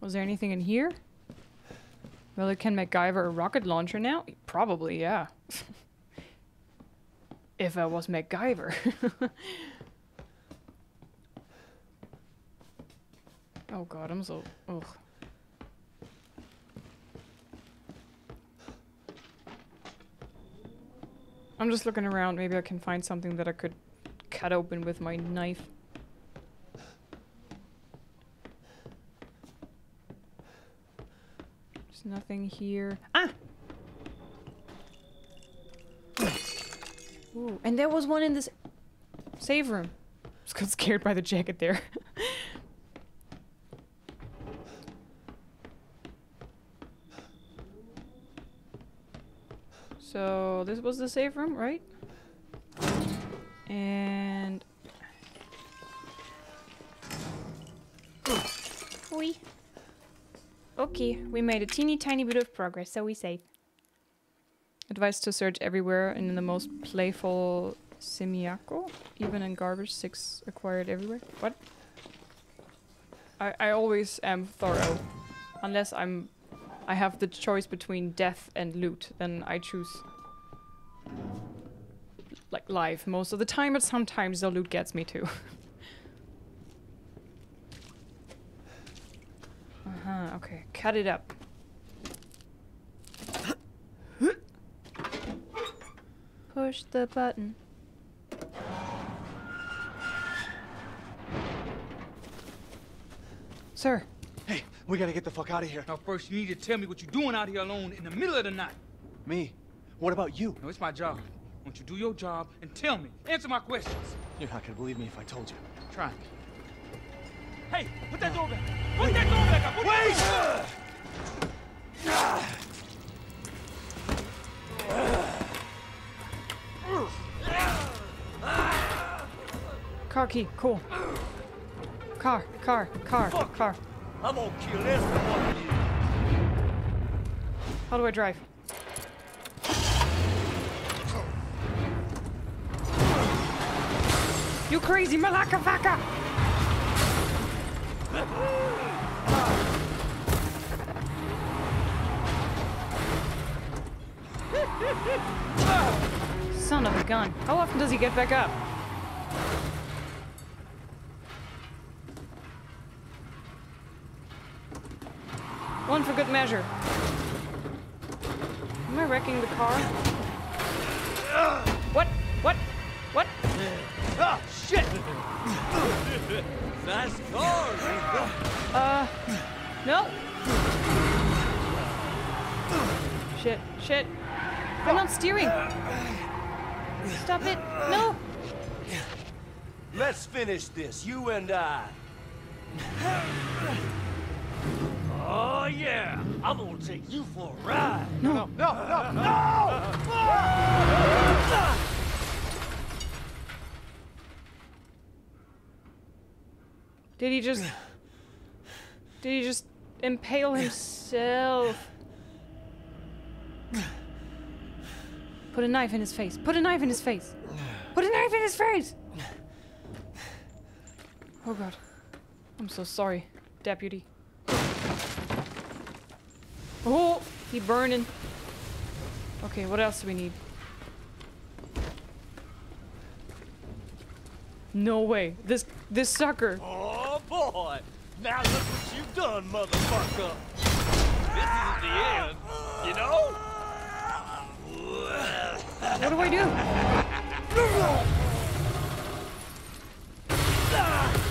Was there anything in here? Well, it can MacGyver a rocket launcher now? Probably, yeah. if I was MacGyver. oh god, I'm so... Ugh. I'm just looking around. Maybe I can find something that I could cut open with my knife. There's nothing here. Ah! Ooh, and there was one in this save room. Just got scared by the jacket there. so this was the safe room, right? And we Okay, we made a teeny tiny bit of progress, so we save. Advice to search everywhere and in the most playful simiaco, even in garbage, six acquired everywhere. What? I, I always am thorough. Unless I'm I have the choice between death and loot, then I choose like live most of the time, but sometimes the loot gets me too. uh-huh, okay. Cut it up. Push the button. Sir. Hey, we gotta get the fuck out of here. Now, first, you need to tell me what you're doing out here alone in the middle of the night. Me? What about you? No, it's my job. Won't you do your job and tell me? Answer my questions. You're not gonna believe me if I told you. Try me. Hey, put that door back. Put that door back up. Put Wait! Car key, cool. Car, car, car, Fuck. car. I'm gonna kill every one of you. How do I drive? You crazy malaka faka! Son of a gun. How often does he get back up? One for good measure. Am I wrecking the car? What? What? What? Shit! nice car, Uh, no. Shit, shit. I'm not steering. Stop it. No. Let's finish this, you and I. Oh yeah, I'm gonna take you for a ride. No, No, no, no, no! Did he just... Did he just impale himself? Put a knife in his face. Put a knife in his face. Put a knife in his face! Oh god. I'm so sorry, deputy. Oh, he burning. Okay, what else do we need? No way. This this sucker. Oh boy, now look what you've done, motherfucker. This isn't the end, you know? What do I do?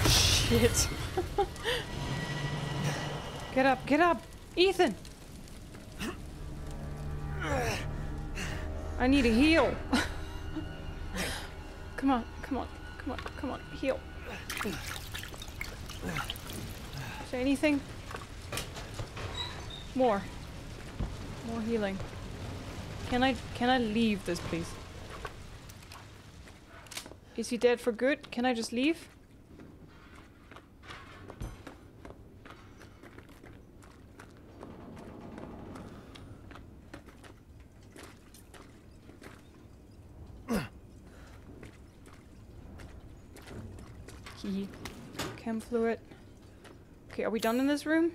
Shit. get up, get up. Ethan. I need a heal. come on, come on, come on, come on, heal. Is there anything? More. More healing. Can I can I leave this please? Is he dead for good? Can I just leave? Key. Chem fluid. Okay, are we done in this room?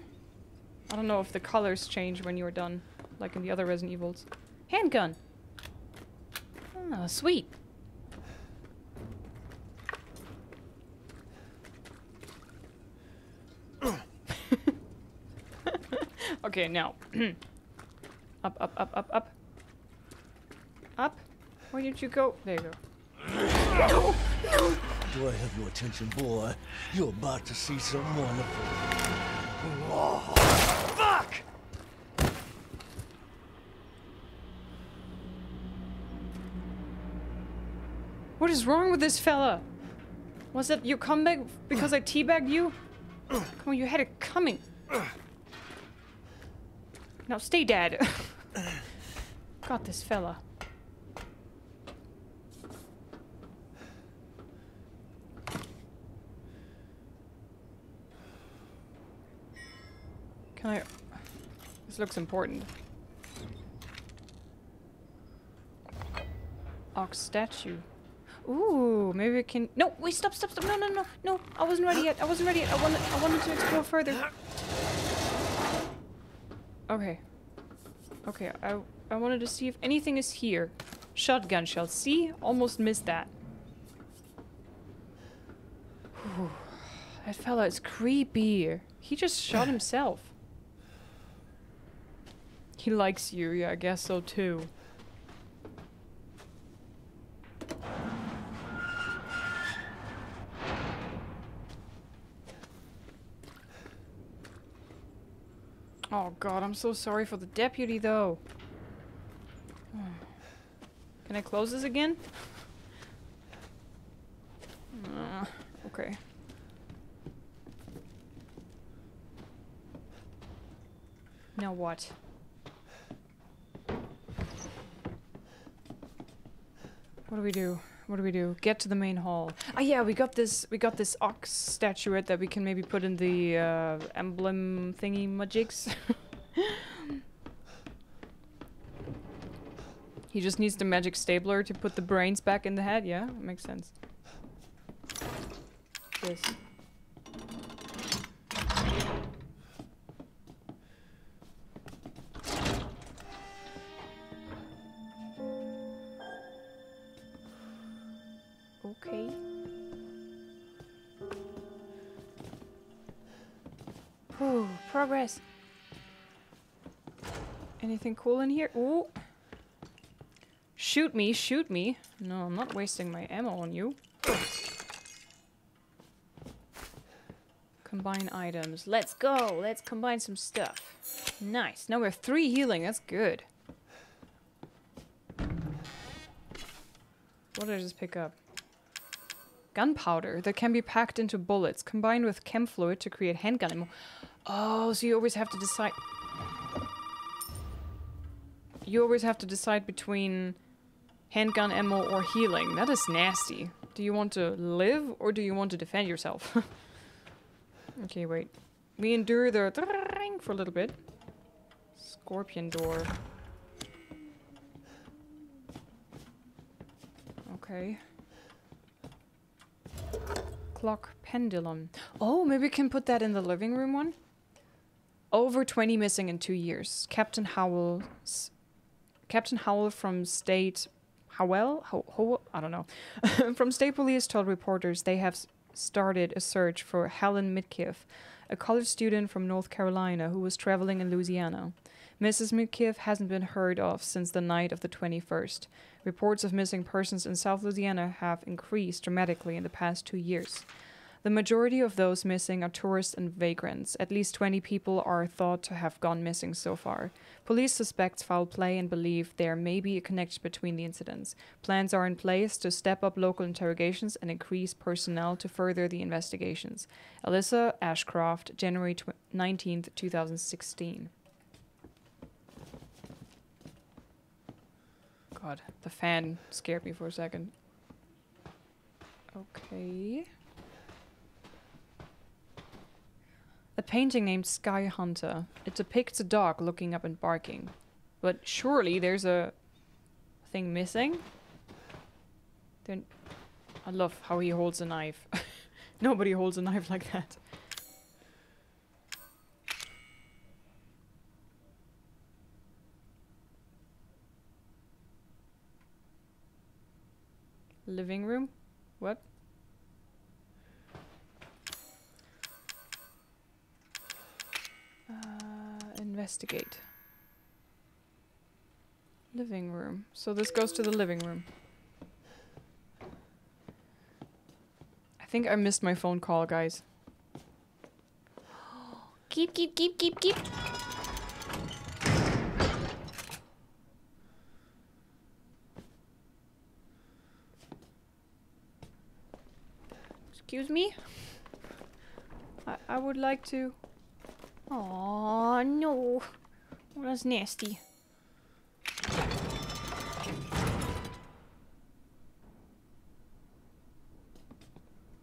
I don't know if the colors change when you're done, like in the other Resident Evils. Handgun! Oh, sweet. okay, now. up, up, up, up, up. Up? Where did you go? There you go. No, no. Do I have your attention, boy? You're about to see some wonderful. Oh, fuck! What is wrong with this fella? Was it your comeback because I teabagged you? Come on, you had it coming. Now stay dead. Got this fella. Can I... This looks important. Ox statue. Ooh, maybe we can... No, wait, stop, stop, stop. No, no, no, no. I wasn't ready yet. I wasn't ready yet. I wanted, I wanted to explore further. Okay. Okay, I, I wanted to see if anything is here. Shotgun shell. See? Almost missed that. Whew. That fella is creepy. He just shot himself. He likes you. Yeah, I guess so too. Oh god, I'm so sorry for the deputy though. Can I close this again? Uh, okay. Now what? What do we do? What do we do? Get to the main hall. Ah, yeah, we got this. We got this ox statuette that we can maybe put in the uh, emblem thingy majigs. he just needs the magic stabler to put the brains back in the head. Yeah, makes sense. This. Okay. Ooh, progress. Anything cool in here? Ooh. Shoot me, shoot me. No, I'm not wasting my ammo on you. Combine items. Let's go. Let's combine some stuff. Nice. Now we have three healing. That's good. What did I just pick up? Gunpowder that can be packed into bullets, combined with chem fluid to create handgun ammo. Oh, so you always have to decide. You always have to decide between handgun ammo or healing. That is nasty. Do you want to live or do you want to defend yourself? okay, wait. We endure the for a little bit. Scorpion door. Okay. Clock pendulum. Oh, maybe we can put that in the living room one? Over 20 missing in two years. Captain Howell's... Captain Howell from State... Howell? How, how, I don't know. from State Police told reporters they have started a search for Helen Midkiff, a college student from North Carolina who was traveling in Louisiana. Mrs. Midkiff hasn't been heard of since the night of the 21st. Reports of missing persons in South Louisiana have increased dramatically in the past two years. The majority of those missing are tourists and vagrants. At least 20 people are thought to have gone missing so far. Police suspect foul play and believe there may be a connection between the incidents. Plans are in place to step up local interrogations and increase personnel to further the investigations. Alyssa Ashcroft, January 19, 2016. God, the fan scared me for a second. Okay. A painting named Sky Hunter. It depicts a dog looking up and barking. But surely there's a thing missing? Then I love how he holds a knife. Nobody holds a knife like that. Living room? What? Uh, investigate. Living room. So this goes to the living room. I think I missed my phone call, guys. keep, keep, keep, keep, keep. Excuse me? I, I would like to... Oh no. Oh, that's nasty.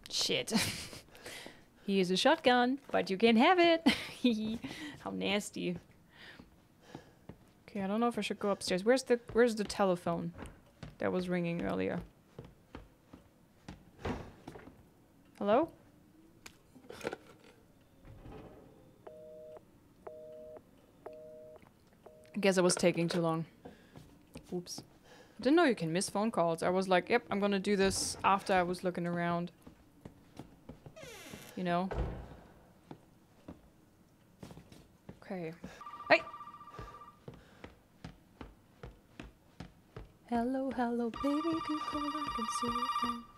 Shit. he is a shotgun, but you can't have it. How nasty. Okay, I don't know if I should go upstairs. Where's the where's the telephone that was ringing earlier? Hello? I guess I was taking too long. Oops. I didn't know you can miss phone calls. I was like, yep, I'm gonna do this after I was looking around. You know? Okay. Hey! Hello, hello, baby, come back and see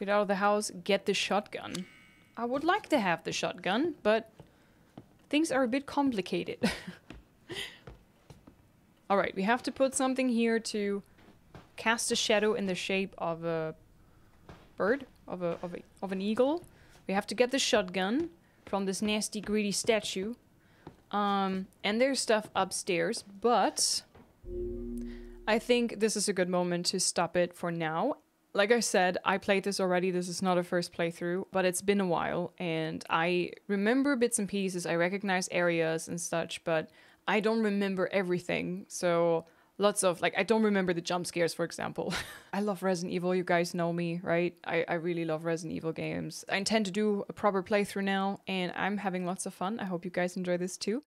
Get out of the house, get the shotgun. I would like to have the shotgun, but things are a bit complicated. Alright, we have to put something here to cast a shadow in the shape of a bird, of a, of a of an eagle. We have to get the shotgun from this nasty greedy statue. Um, and there's stuff upstairs, but I think this is a good moment to stop it for now. Like I said, I played this already. This is not a first playthrough, but it's been a while and I remember bits and pieces. I recognize areas and such, but I don't remember everything. So lots of like I don't remember the jump scares, for example. I love Resident Evil. You guys know me, right? I, I really love Resident Evil games. I intend to do a proper playthrough now, and I'm having lots of fun. I hope you guys enjoy this too.